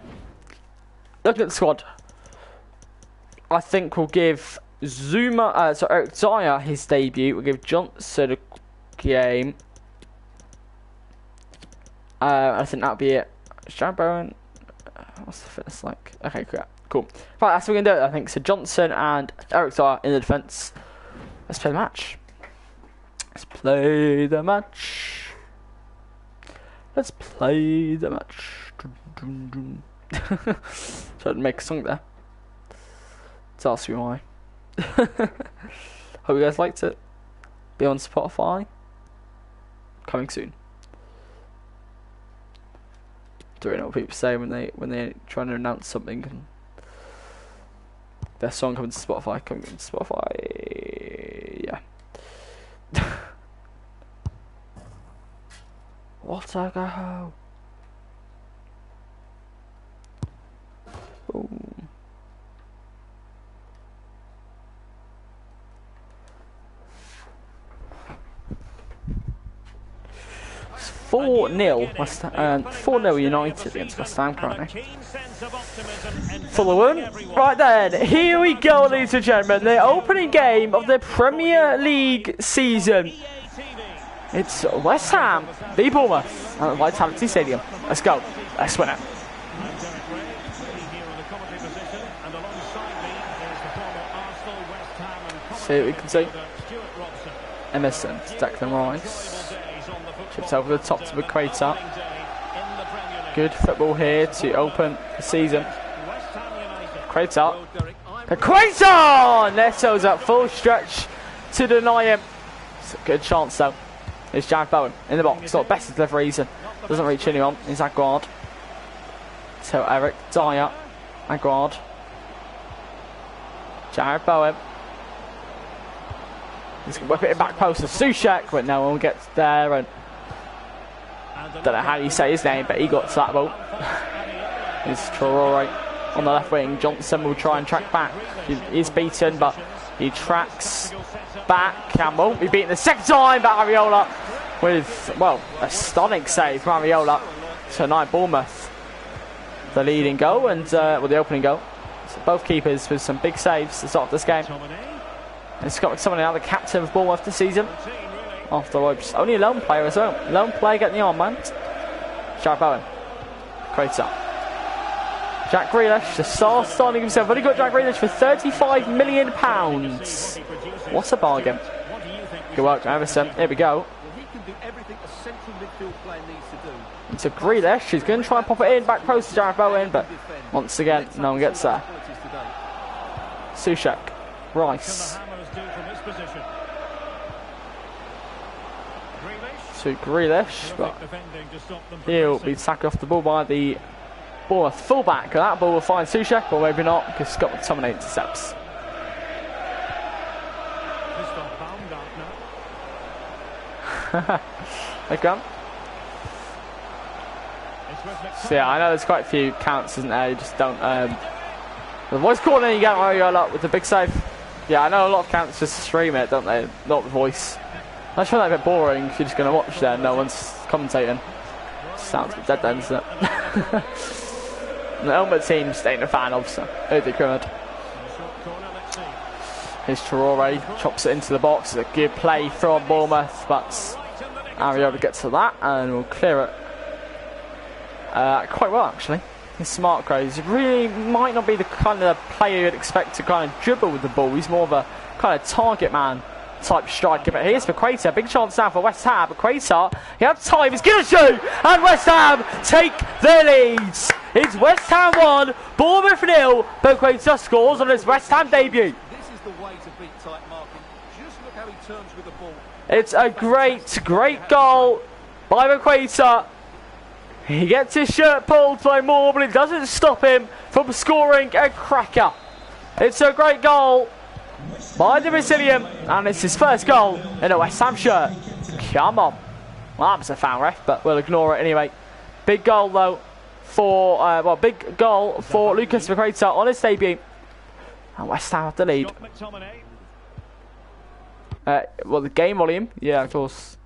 Looking at the squad. I think we'll give Zouma, uh, so Eric Dier his debut. We'll give Johnson a game. Uh, I think that'll be it. Jarrod Bowen, what's the fitness like? Okay, cool. Cool. Right, that's what we're gonna do. I think so. Johnson and Eric are in the defence. Let's play the match. Let's play the match. Let's play the match. Tried to make a song there. To ask you why. Hope you guys liked it. Be on Spotify. Coming soon. don't know what people say when they when they're trying to announce something their song coming to Spotify coming to Spotify yeah what a go Boom. 4 0 West um, 4 0 United against West Ham currently. Fulham. Right then, here we go, ladies and gentlemen. The opening game of the Premier League season. It's West Ham v Bournemouth at Vitality Stadium. Let's go. Let's win it. See what we can see. Emerson, Declan Rice. Over the top to the Paquetá. Good football here to open the season. Paquetá. Paquetá! Neto's at full stretch to deny him. It's a good chance though. It's Jack Bowen in the box. Not best of deliveries and doesn't reach anyone. Is Aguerd. So Eric Dier. Aguerd. Jarrod Bowen. He's going to whip it back post to Soucek, but no one gets there. And don't know how you say his name, but he got to that ball. Is Traore on the left wing. Johnson will try and track back. He is beaten, but he tracks back won't be beaten the second time. But Areola with, well, a stunning save from Areola. So now Bournemouth, the leading goal and, uh, well, the opening goal. So both keepers with some big saves to start this game. And Scott McTominay now the captain of Bournemouth this season afterwards. Only a lone player as well. Lone player getting the armband. Sharp Owen. Kreitzer. Jack Grealish, the star signing himself. Only got Jack Grealish for 35 million pounds. What a bargain. Good work, Emerson. Here we go. Into Grealish. He's going to try and pop it in. Back post to Jarrod Bowen, but once again, no one gets there. Soucek. Rice. To Grealish, but he'll be sacked off the ball by the Bournemouth fullback. That ball will find Soucek, or maybe not, because Scott McTominay intercepts. they come. So yeah, I know there's quite a few counts, isn't there? You just don't. Um, the voice corner you get Mario a lot with the big save. Yeah, I know a lot of counts just stream it, don't they? Not the voice. I just find that a bit boring if you're just going to watch there no one's commentating. Sounds a bit dead then, doesn't it? the helmet team staying a fan of, so they could. Here's Traore, chops it into the box. It's a good play from Bournemouth, but Areola gets to get to that and will clear it uh, quite well actually. He's smart He really might not be the kind of player you'd expect to kind of dribble with the ball. He's more of a kind of target man type striker. But here's for Paquetá. Big chance now for West Ham. But Paquetá, he has time. He's going to shoot. And West Ham take their leads. It's West Ham 1, Bournemouth nil. But Paquetá scores on his West Ham debut. This is the way to beat tight marking. Just look how he turns with the ball. It's a great, great goal by Paquetá. He gets his shirt pulled by Moore, but it doesn't stop him from scoring a cracker. It's a great goal by the Brazilian, and it's his first goal in a West Ham shirt. Come on. Well, that was a foul ref, but we'll ignore it anyway. Big goal, though, for, uh, well, big goal for Lucas Paqueta on his debut. And West Ham have the lead. Uh, well, the game volume, yeah, of course.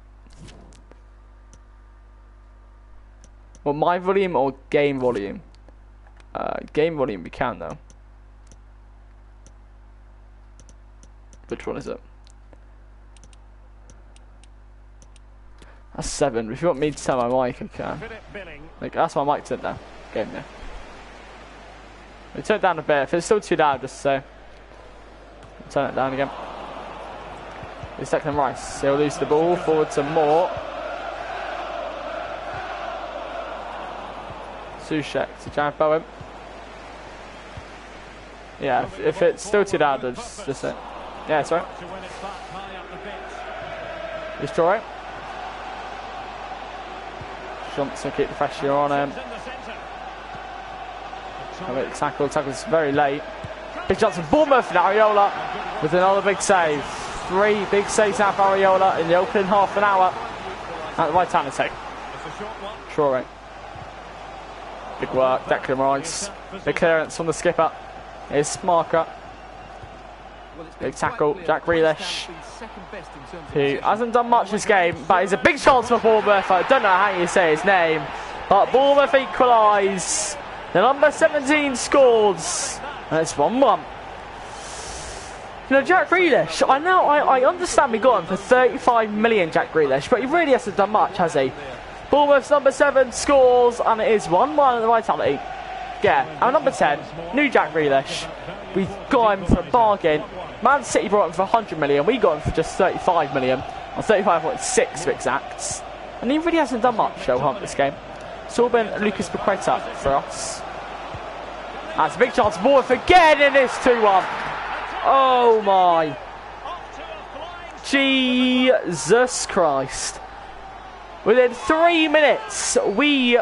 Well, my volume or game volume? Uh, game volume we can though. Which one is it? That's seven. If you want me to tell my mic, I can. Like, that's my mic turned down. Game there. We turn it down a bit. If it's still too loud, just say. Turn it down again. It's Declan Rice. He'll lose the ball forward to Moore. Soucek to Jarrod Bowen. Yeah, if, if, it's still too loud, just, just it. Yeah, it's right. It's Troy. To keep the pressure on um, him. A bit tackle, tackles very late. Big Johnson, Bournemouth and Areola with another big save. Three big saves out of Areola in the opening half an hour at the right hand attack. Troy. Big work, Declan Rice. Big clearance from the skipper. Here's Marker. Big tackle, Jack Grealish, who hasn't done much this game, but he's a big chance for Bournemouth. I don't know how you say his name, but Bournemouth equalise. The number 17 scores, and it's 1 1. You know, Jack Grealish, I know, I, I understand we got him for 35 million, Jack Grealish, but he really hasn't done much, has he? Bournemouth's number 7 scores, and it is 1 1 at the Vitality. Yeah, our number 10, new Jack Grealish. We've got him for a bargain. Man City brought him for 100 million, we got him for just 35 million, or 35.6 to exact. And he really hasn't done much, Joe Hunt, this game. It's all been Lucas Paqueta for us. That's a big chance. Bournemouth again in this 2 1. Oh my. Jesus Christ. Within three minutes, we,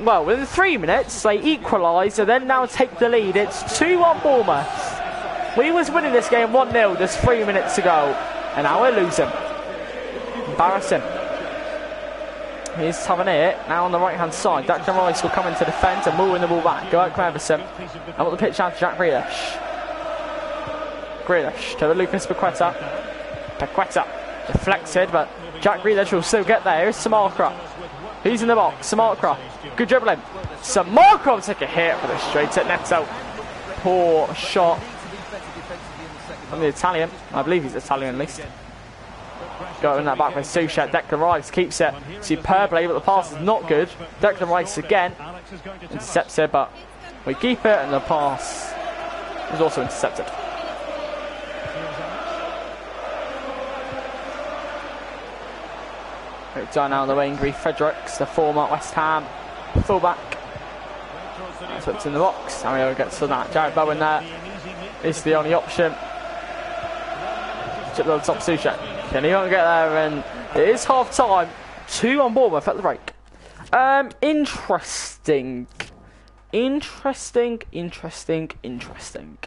well, within three minutes, they equalise and then now take the lead. It's 2 1 Bournemouth. We was winning this game 1 0 just three minutes ago, and now we're losing. Embarrassing. He's having it now on the right hand side. Declan Rice will come into defence and moving the ball back. Go out Cleverson. I want the pitch out to Jack Grealish. Grealish to Lucas Paqueta. Paqueta deflected, but Jack Grealish will still get there. Here's Scamacca. He's in the box. Scamacca. Good dribbling. Scamacca will take a hit, for the straight at Neto. Poor shot from the Italian. I believe he's Italian at least. Going that back with Soucek. Declan Rice keeps it superbly, but the pass is not good. Declan Rice again intercepts it, but We keep it, and the pass is also intercepted. Down now on the wing, Reece Fredericks, the former West Ham fullback. Puts in the box. Mario gets to that. Jarrod Bowen there is the only option. On top Soucek. Can he get there? And it is half time. Two on board at the break. Um, interesting. Interesting, interesting, interesting.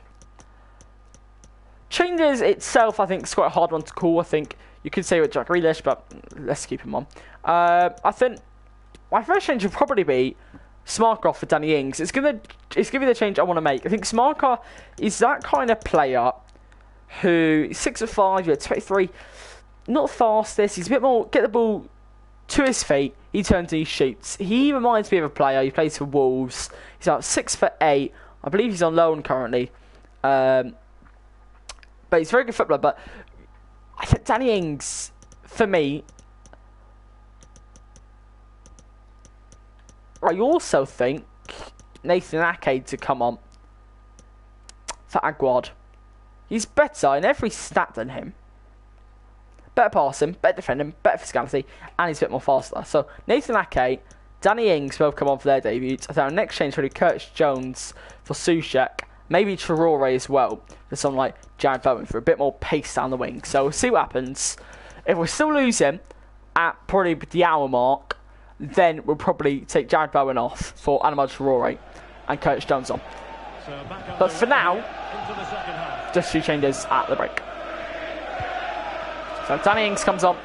Changes itself, I think, is quite a hard one to call. I think you could say with Jack Grealish, but let's keep him on. Uh, I think my first change would probably be Scamacca for Danny Ings. It's gonna it's gonna be the change I want to make. I think Scamacca is that kind of player who six of five, you're 23, not fastest. He's a bit more get the ball to his feet. He turns and he shoots. He reminds me of a player. He plays for Wolves. He's about six foot eight. I believe he's on loan currently. Um, but he's a very good footballer. But I think Danny Ings, for me, I also think Nathan Ake to come on for Aguerd. He's better in every stat than him. Better passing, better defending, better physicality, and he's a bit more faster. So Nathan Ake, Danny Ings both come on for their debuts. I think our next change will be Curtis Jones for Soucek, maybe Traore as well for someone like Jarrod Bowen for a bit more pace down the wing. So we'll see what happens. If we're still losing at probably the hour mark, then we'll probably take Jarrod Bowen off for Adama Traore and Curtis Jones on. But for now, just two changes at the break. So Danny Ings comes on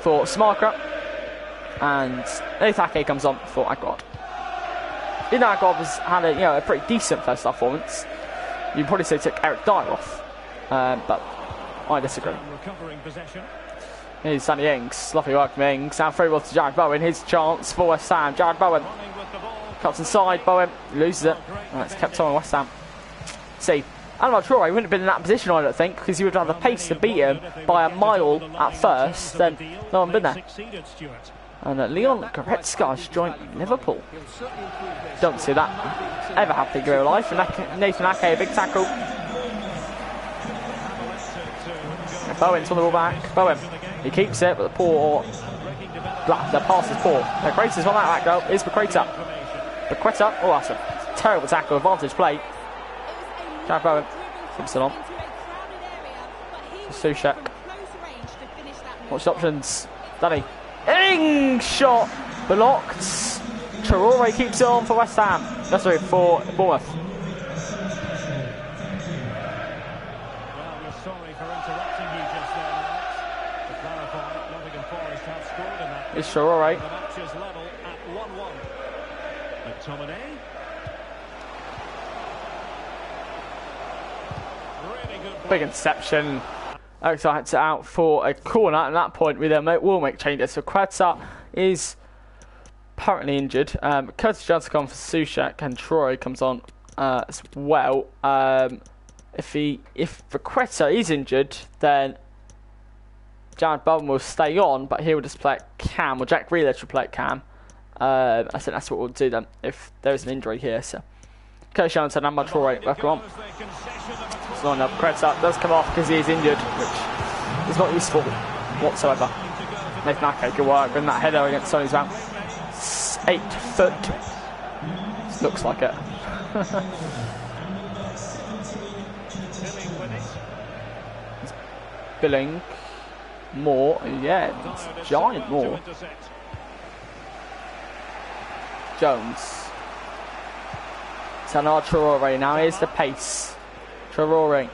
for Scamacca and Ake comes on for. Even though Aguerd has had a, you know, a pretty decent first half performance, you'd probably say took Eric Dier off, um, but I disagree. Here's Danny Ings. Lovely work from Ings. Now free well to Jarrod Bowen. His chance for West Ham. Jarrod Bowen. Cuts inside. Bowen loses it. And it's kept on West Ham. See, Adama Traore wouldn't have been in that position, I don't think, because he would have had the pace to beat him by a mile at first. Then no one been there. And uh, Leon Goretzka has joined Liverpool. Don't see that ever happen in real life. And Nathan Ake, a big tackle. Bowen's on the ball back. Bowen he keeps it, but the poor the pass is poor. The greatest one that goal is Paqueta. Paqueta, oh that's a terrible tackle, advantage play. Jack Bowen it on. Soucek. Watch options. Danny. Ing shot blocked. Traore keeps it on for West Ham. That's right for Bournemouth. is Traore. The match is level at 1-1. Big interception. To out for a corner. At that point, we then will make changes. So Quetzal is apparently injured. Um, Curtis Jones comes for Soucek, and Troy comes on uh, as well. Um, if he if is injured, then Jarrod Bowen will stay on, but he will just play Cam, or Jack Grealish will play Cam. Uh, I think that's what we'll do then, if there is an injury here. So, Curtis Jones and Traore, welcome on. It's not enough. Credits up, does come off because he is injured, which is not useful whatsoever. Nathan Ake, good work, and that header against Sonny's about eight foot. Looks like it. Billing more. Yeah, it's giant more. Jones. Sanar Traore. Now here's the pace. Traore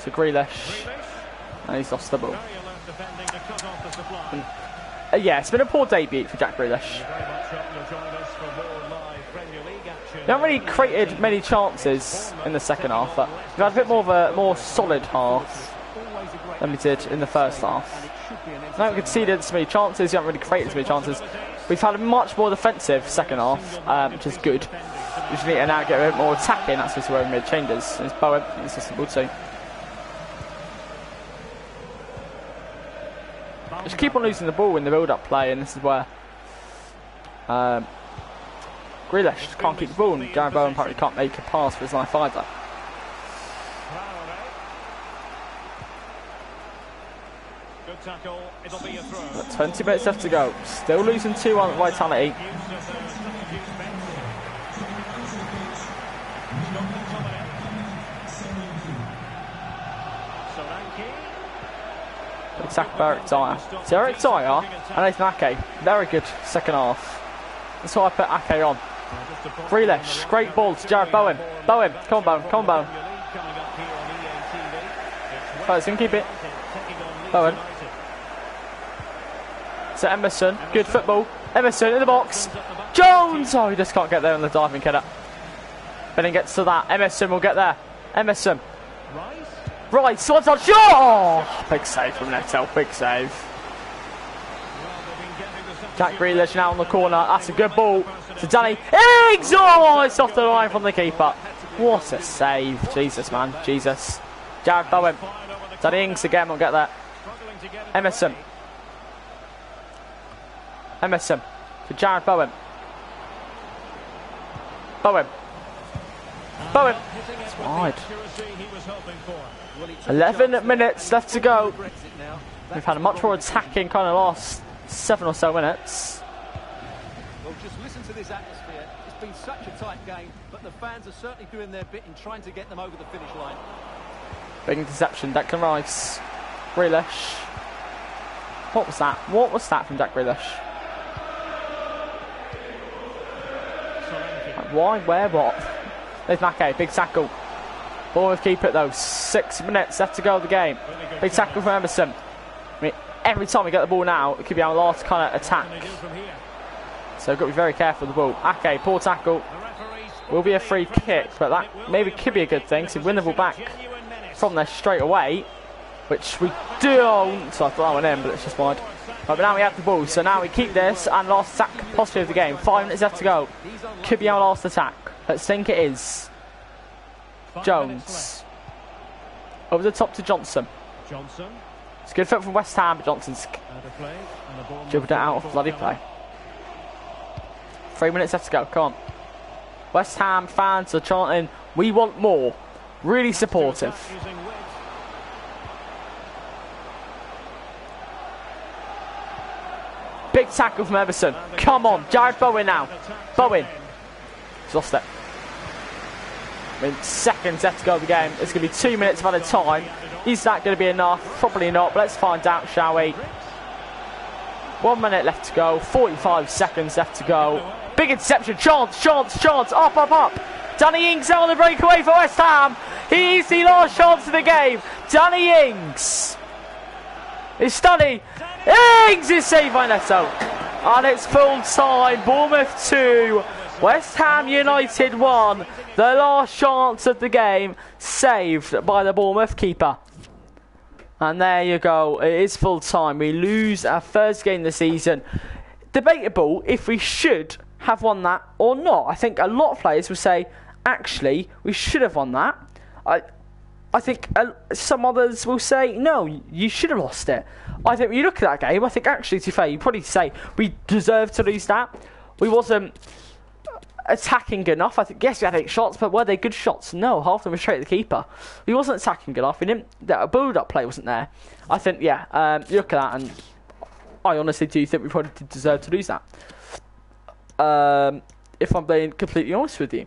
to Grealish. And he's lost the ball. uh, yeah, it's been a poor debut for Jack Grealish. We haven't really created many chances in the second half, but we've had a bit more of a more solid half than we did in the first half. Now we conceded so many chances, we haven't really created so many chances. We've had a much more defensive second half, um, which is good. Just need to now get a bit more attacking, that's just where we made changes. It's Bowen, it's just a too. Just keep on losing the ball in the build-up play, and this is where um, Grealish can't keep the ball, and Jarrod Bowen apparently can't make a pass for his life either. Good tackle. Throw. 20 minutes left to go. Still losing 2 on Vitality. Attack by Eric Dier. So Eric Dier and Nathan Ake, very good second half. That's why I put Ake on. Grealish, great ball to Jarrod Bowen. Bowen, come on Bowen, come on Bowen. TV. It's Bowen's gonna keep it. Bowen. So Emerson, good football. Emerson in the box. Jones! Oh, he just can't get there on the diving header. Then gets to that. Emerson will get there. Emerson. Right, so what's on shot? Oh, big save from Neto, big save. Well, they've been getting the substitute Jack Grealish now on the corner. That's a good ball to Danny Ings. Oh, it's off the line from the keeper. What a save. Jesus, man. Jesus. Jarrod Bowen. Danny Ings again will get there. struggling to get it Emerson. Emerson to Jarrod Bowen. Bowen. Bowen. Hitting it with the wide. 11 minutes left to go. We've had a much more attacking kind of last seven or so minutes. Well, just listen to this atmosphere. It's been such a tight game, but the fans are certainly doing their bit in trying to get them over the finish line. Big interception, Declan Rice. Grealish. What was that? What was that from Jack Grealish? Why? Where? What? There's Mackay, big tackle. Bournemouth keep it though. Six minutes left to go of the game. Big tackle from Emerson. I mean, every time we get the ball now, it could be our last kind of attack. So got to be very careful with the ball. Okay, poor tackle. Will be a free kick, but that maybe could be a good thing. to win the ball back from there straight away, which we don't. So I thought that went in, but it's just wide. Right, but now we have the ball, so now we keep this and last attack possibly of the game. Five minutes left to go. Could be our last attack. Let's think it is. Jones. Over the top to Johnson. Johnson. It's a good foot from West Ham, but Johnson's Out of play. And the ball dribbled it out of bloody play. Three minutes left to go. Come on. West Ham fans are chanting, "We want more." Really supportive. Big tackle from Emerson. Come on, Jarrod Bowen now. Bowen. He's lost it. I mean, seconds left to go of the game. It's going to be two minutes of added time. Is that going to be enough? Probably not, but let's find out, shall we? One minute left to go. 45 seconds left to go. Big interception. Chance, chance, chance. Up, up, up. Danny Ings on the breakaway for West Ham. He's the last chance of the game. Danny Ings. It's Danny. Ings is saved by Neto. And it's full time. Bournemouth 2. West Ham United won The last chance of the game saved by the Bournemouth keeper. And there you go. It is full time. We lose our first game of the season. Debatable if we should have won that or not. I think a lot of players will say, actually, we should have won that. I, I think uh, some others will say, no, you should have lost it. I think when you look at that game, I think actually, to be fair, you probably say we deserve to lose that. We wasn't attacking enough. I think yes, we had eight shots, but were they good shots? No, half of them were straight at the keeper. We wasn't attacking enough. We didn't. The build-up play wasn't there. I think yeah. Um, look at that, and I honestly do think we probably did deserve to lose that. Um, if I'm being completely honest with you,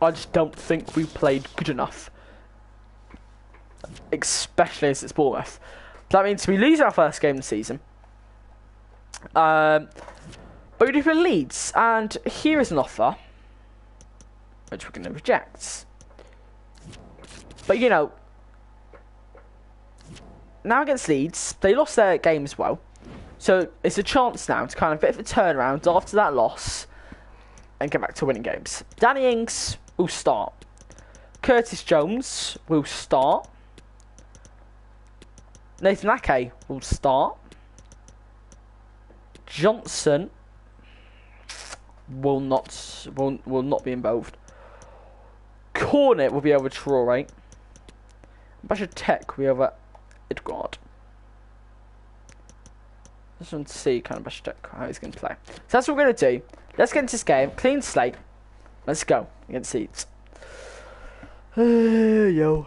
I just don't think we played good enough, especially as it's Bournemouth. That means we lose our first game of the season. Um, but we do for Leeds, and here is an offer which we're going to reject. But you know, now against Leeds, they lost their game as well. So it's a chance now to kind of bit of a turnaround after that loss and get back to winning games. Danny Ings will start. Curtis Jones will start. Nathan Ake will start. Johnson will not will, will not be involved. Cornet will be over Traore. Bajcetic will be over Aguerd. Just want to see kind of Bajcetic how he's going to play. So that's what we're going to do. Let's get into this game. Clean slate. Let's go. Against Seeds. Hey, yo,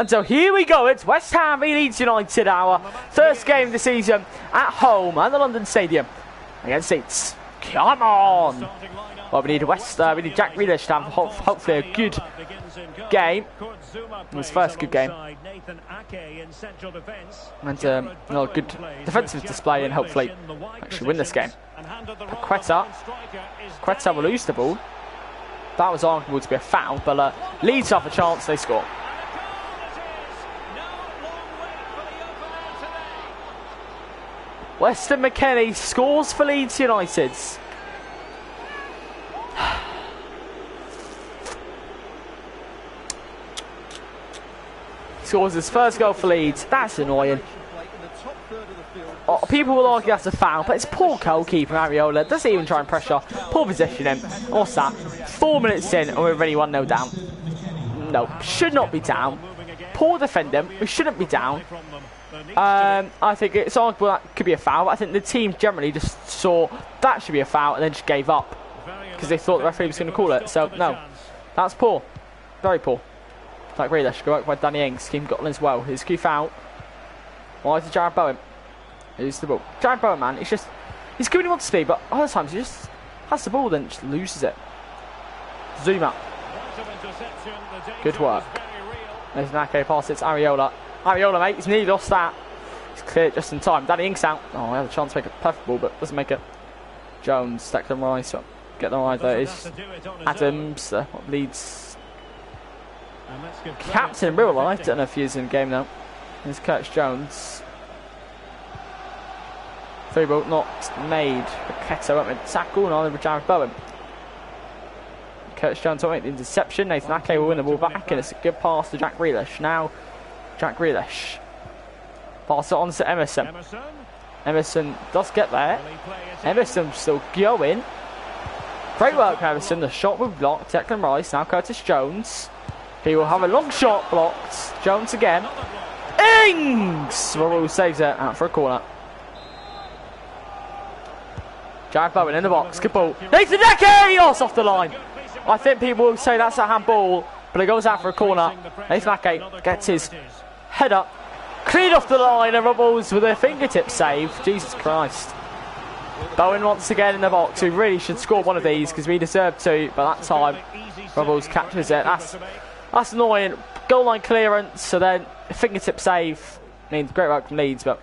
and so here we go, it's West Ham v Leeds United, our first game of the season at home at the London Stadium against Leeds. Come on! Well, we need West, uh, we need Jack Grealish to have ho hopefully a good game. His first good game. And um, good defensive display and hopefully actually win this game. Quetta, Quetta will lose the ball. That was arguable to be a foul, but uh, Leeds have a chance, they score. Weston McKennie scores for Leeds United. Scores his first goal for Leeds. That's annoying. Oh, people will argue that's a foul, but it's poor goalkeeper Areola. Doesn't even try and pressure. Poor positioning. What's that? Four minutes in, and we're already 1 0 down. No, should not be down. Poor defending. We shouldn't be down. Um, I think it's arguable that could be a foul. But I think the team generally just saw that should be a foul and then just gave up because they thought the referee was going to call it. So no, that's poor, very poor. Like Grealish, go out by Danny Ings, Keem Gotland as well. His key foul. Why is it Jarrod Bowen? Who's the ball? Jarrod Bowen, man, it's just he's giving him on speed, but other times he just has the ball then just loses it. Zoom up. Good work. There's Nake pass. It's Areola. Areola, mate, he's nearly lost that. He's cleared just in time. Danny Ings out. Oh, he had a chance to make a perfect ball, but doesn't make it. Jones, Declan Rice, get the right there is Adams, uh, leads captain in real life. Don't know if he's in game now. It's Curtis Jones. Free ball not made. Keto went with tackle, and on with Jarrod Bowen. Curtis Jones won't make the interception. Nathan Ake will win the ball back, and it's a good pass to Jack Grealish. Now Jack Grealish. Pass it on to Emerson. Emerson does get there. Emerson still going. Great work, Emerson. The shot was blocked. Declan Rice. Now Curtis Jones. He will have a long shot blocked. Jones again. Ings! Robo saves it out for a corner. Jack Bowen in the box. Good ball. Nathan Ake! Oh, off the line. I think people will say that's a handball, but it goes out for a corner. Nathan Ake gets his head up, cleared off the line, and Robles with a fingertip save. Jesus Christ. Bowen once again in the box, who really should score one of these because we deserve to, but that time Robles captures it. That's that's annoying. Goal line clearance, so then fingertip save means great work from Leeds, but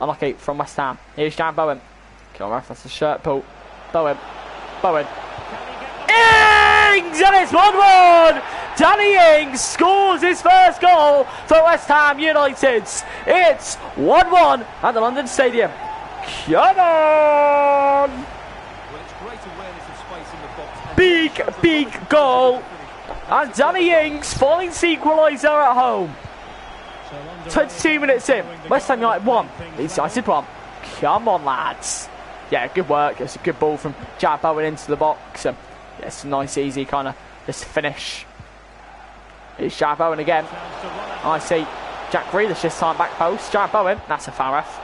unlucky from West Ham. Here's Jan Bowen. Kill ref, that's a shirt pull. Bowen. Bowen. Ings! And it's 1 1! Danny Ings scores his first goal for West Ham United. It's 1 1 at the London Stadium. Come on! Big, big goal. And Danny Ings falling to equaliser at home. 22 minutes in. West Ham United 1. Leeds United 1. Come on, lads. Yeah, good work. It's a good ball from Jack Bowen into the box. Yeah, it's nice, easy kind of just finish. It's Jack Bowen again. I see Jack Grealish this time back post. Jack Bowen, that's a foul ref.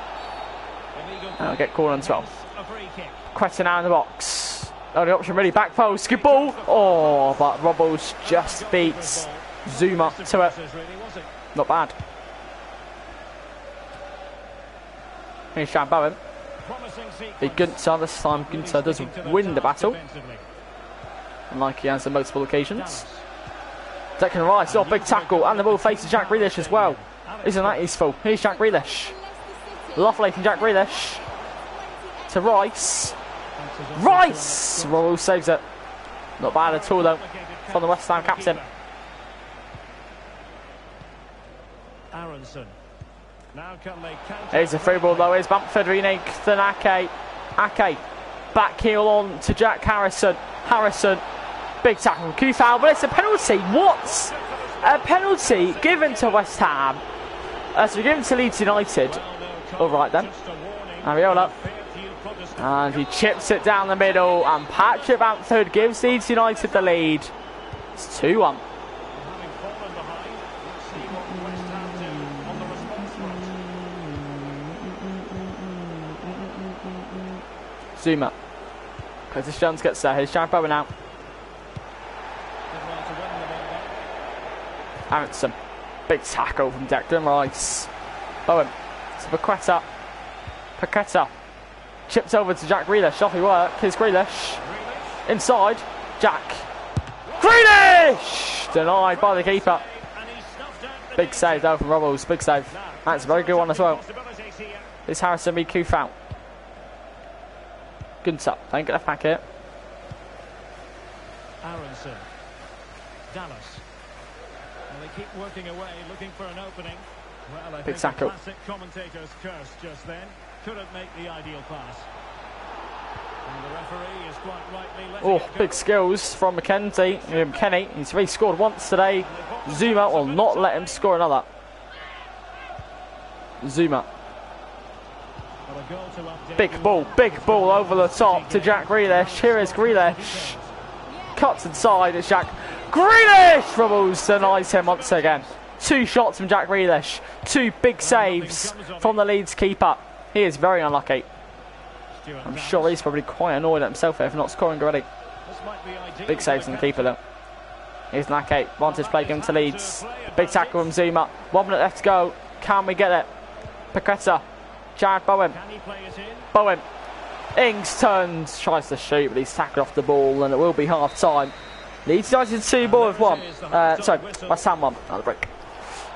And I'll get called on 12. Quetta now in the box. Only option really, back post, good ball. Oh, but Robles just beats Zouma to it. Not bad. Here's Jack Bowen. Big Gunther, this time Gunther does win the battle. Unlike he has on multiple occasions. Declan Rice, oh, big tackle, and the ball faces Jack Grealish as well. Isn't that useful? Here's Jack Grealish. Lovely from Jack Grealish. To Rice. Rice! Royal saves it. Not bad at all though, from the West Ham captain. Aaronson. Now can they counter? Here's a free ball though. Here's Bamford remakes then Ake. Ake. Back heel on to Jack Harrison. Harrison. Big tackle. Q foul, but it's a penalty. What? A penalty given to West Ham. Uh, so given to Leeds United. All right then. Areola. And he chips it down the middle. And Patrick Bamford gives Leeds United the lead. It's 2 1. having fallen behind. Let's see what West Ham do on the response front. Zouma. Curtis Jones gets there. Here's Jarrod Bowen out. Did well to win the ball back. Aaronson. Big tackle from Declan Rice. Oh, Bowen. To Paqueta. Paqueta. Chips over to Jack Grealish. Off he work. Here's Grealish. Inside. Jack. Grealish! Denied by the keeper. And Big save though from Robles. Big save. That's a very good one as well. It's Harrison v. Coufal. Good stuff. Don't get a packet. Aronson. Dallas. Well, they keep working away, looking for an opening. Well, I Big think tackle. classic commentator's curse just then. Couldn't make the ideal pass. And the referee is quite rightly letting Oh, big skills from McKennie. uh, Kenny. He's already scored once today. Zouma will not let him score another. Zouma. But a goal to update Big ball, big ball over the top to Jack Grealish. Here is Grealish. Cuts inside, it's Jack Grealish! Robles denies him once again. Two shots from Jack Grealish. Two big saves from the Leeds keeper. He is very unlucky. I'm sure he's probably quite annoyed at himself here for not scoring already. Big saves from the keeper though. Here's Nake. Vantage play given to Leeds. Big tackle from Zouma. One minute left to go. Can we get it? Paqueta. Jarrod Bowen. Bowen. Ings turns, tries to shoot, but he's tackled off the ball, and it will be half time. Leeds United 2, Bournemouth 1. Uh, sorry, West Ham 1. Another break.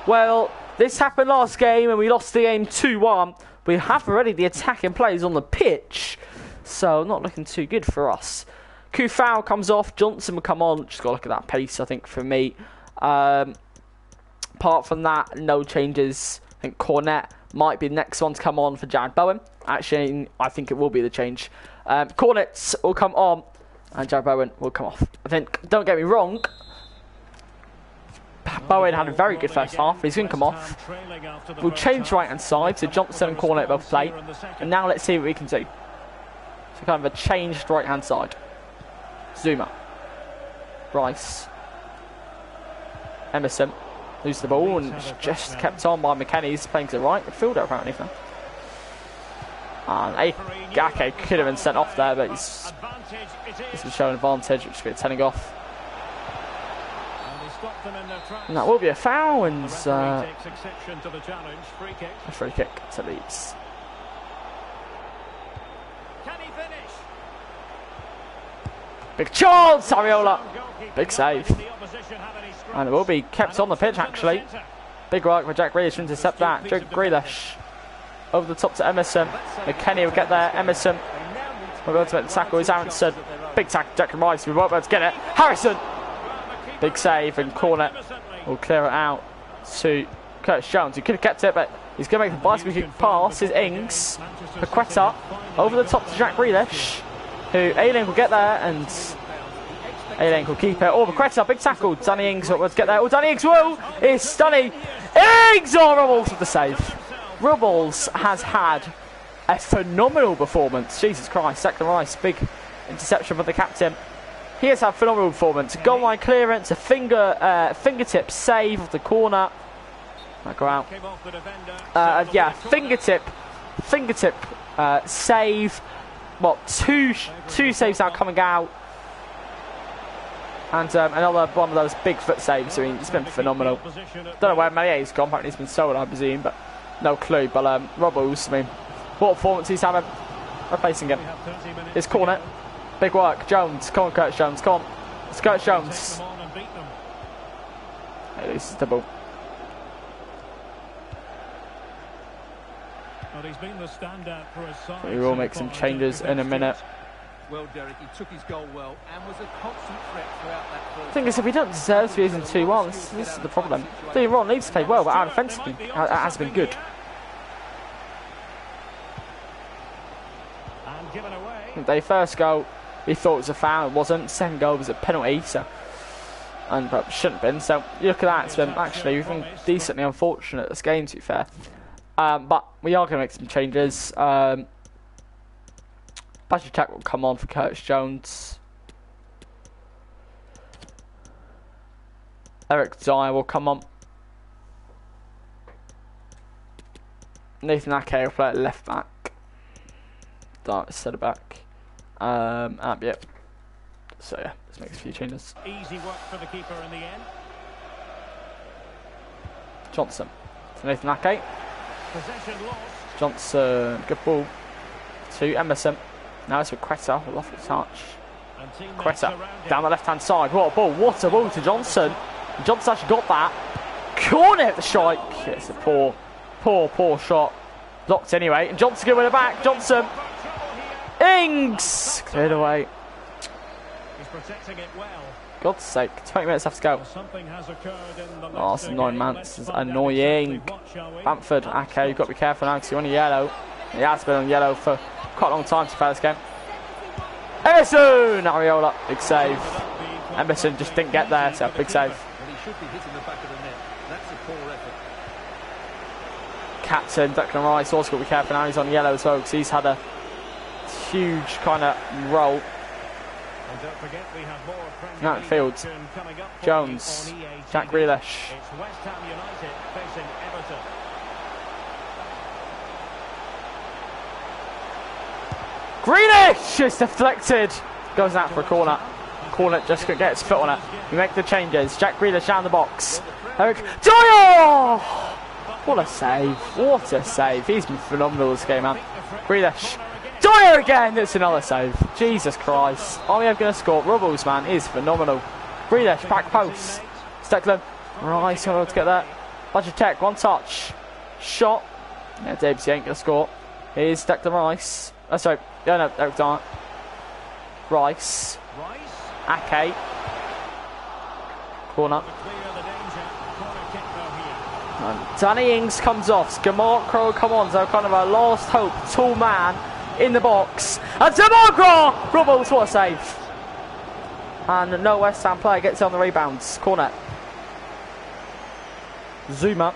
Well, this happened last game, and we lost the game 2 1. We have already the attacking players on the pitch, so not looking too good for us. Coufal comes off, Johnson will come on. Just got to look at that pace, I think, for me. Um, apart from that, no changes. I think Cornet might be the next one to come on for Jarrod Bowen. Actually, I think it will be the change. Um, Cornet will come on, and Jarrod Bowen will come off. I think, don't get me wrong, Bowen had a very good first half. He's going to come off. We'll change right hand side, so Johnson and Cornet both play. And now let's see what we can do. So kind of a changed right hand side. Zouma. Rice. Emerson. Lose the ball and just kept on by McKennie. He's playing to the right Fielder apparently. now. And Ake could have been sent off there, but he's, he's been showing advantage, which is telling off. And he stopped them in their tracks. And that will be a foul and uh, referee takes exception to the challenge. Free a free kick to Leeds. Can? Big chance, Areola. Big save. letting the opposition have any scrums. And it will be kept on the pitch actually. Big work with Jack Grealish to intercept that. Jack Grealish over the top to Emerson. McKennie will get there. Emerson will go to make the tackle. Is Aaronson. Big tackle. Jack Rice. We won't be able to get it. Harrison. Big save and corner. will clear it out to Curtis Jones. He could have kept it, but he's going to make the bicycle kick pass. Is Ings. Paqueta over the top to Jack Grealish, who Elanga will get there and Elanga will keep it. Oh, Paqueta, big tackle. Danny Ings will get there. Oh, Danny Ings will. It's Danny Ings. Oh, Robles with the save. Robles has had a phenomenal performance. Jesus Christ, Declan Rice, big interception for the captain. He has had phenomenal performance. Goal line clearance, a finger, uh, fingertip save of the corner. Might go out. Came off the defender. Uh, yeah, in the corner. fingertip, fingertip uh, save. What two sh- two saves now coming out, and um, another one of those big foot saves. I mean, it's been phenomenal. Don't know where Meslier's gone. Apparently, he's been sold, I presume, but no clue. But um, Robles, I mean, what performance he's having, replacing him. We have 30 minutes It's corner, big work. Jones, come on, Curtis Jones, come on, it's Curtis Jones. them on and beat them. Hey, This is the ball. Well, he's been the standout for his side. We will make some changes in a minute. Well, Derek, he took his goal well and was a constant threat throughout that first. I think is, if he doesn't deserve to be using 2 1, this, this is the problem. The Ron needs to play well, but our defence be, has been good. They first goal, we thought was a foul, it wasn't. Second goal was a penalty, so. And but shouldn't have been. So you look at that, it's been actually we've been decently unfortunate this game, to be fair. Um, but we are going to make some changes. Um, Bajcetic will come on for Curtis Jones. Eric Dier will come on. Nathan Ake will play at left back. Dart centre back. Um, and, yeah. So yeah, let's make a few changes. Easy work for the keeper in the end. Johnson to Nathan Ake. Possession lost. Johnson, good ball to Emerson. Now it's with Quetta, a lovely touch. Quetta down the left hand side. What a ball, what a ball to Johnson. Johnson actually got that. Corner at the strike. It's a poor, poor, poor shot. Blocked anyway. And Johnson going with it back. Johnson. Ings! Cleared away. He's protecting it well. God's sake. 20 minutes left to go. Something has occurred Oh, it's man. This is annoying. Bamford, okay, you've got to be careful now because you're on a yellow. He has been on yellow for quite a long time to play this game. Emerson! Areola, big save. Emerson just didn't get there, so big save. Well, he should be hitting the back of the net. That's a poor effort. Captain Declan Rice also got to be careful now. He's on yellow as well because he's had a huge kind of roll. And don't forget we have more Premier Now League Fields. action coming up for Jones, you on EA Jack. Grealish. It's West Ham United facing Everton. Grealish is deflected. Goes out for a corner. Corner just couldn't get his foot on it. We make the changes. Jack Grealish down the box. Eric Dier! What a save. What a save. He's been phenomenal this game, man. Grealish. Dier again! It's another save. Jesus Christ. Are we ever going to score? Robles, man, is phenomenal. Grealish, back post. Steckland. Rice, able to get that. Bajcetic, one touch. Shot. Yeah, Davis ain't going to score. Here's Declan Rice. Oh, sorry. Yeah, no, Eric Dier. Rice. Rice Ake. Corner. clear the danger. Corner kick though here. And Danny Ings comes off. Scamacca come on. So kind of a last hope. Tall man in the box. And Scamacca! Robles, what a save. And no West Ham player gets on the rebounds. Corner. Zouma.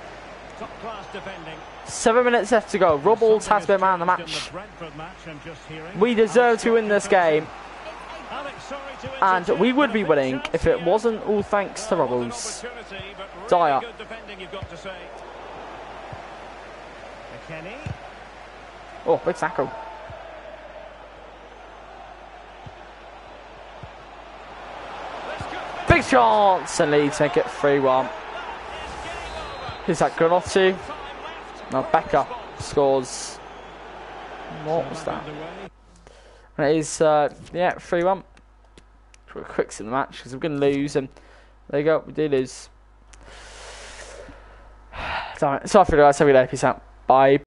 Top class defending. Seven minutes left to go. Robles has been man of the match. the Brentford match, I'm just hearing. We deserve to win this game. Alex, sorry to And we would be winning if it wasn't all thanks to Robles. opportunity, but really Dier. defending, you've got to say. McKennie. Oh, big tackle. Big chance and Leeds make it 3 1. Who's that to? Now Becker scores. What was that? And it is, uh, yeah, 3 1. We're quick in the match because we're going to lose, and there you go, we do lose. It. Sorry for the guys, have a good day. Peace out. Bye.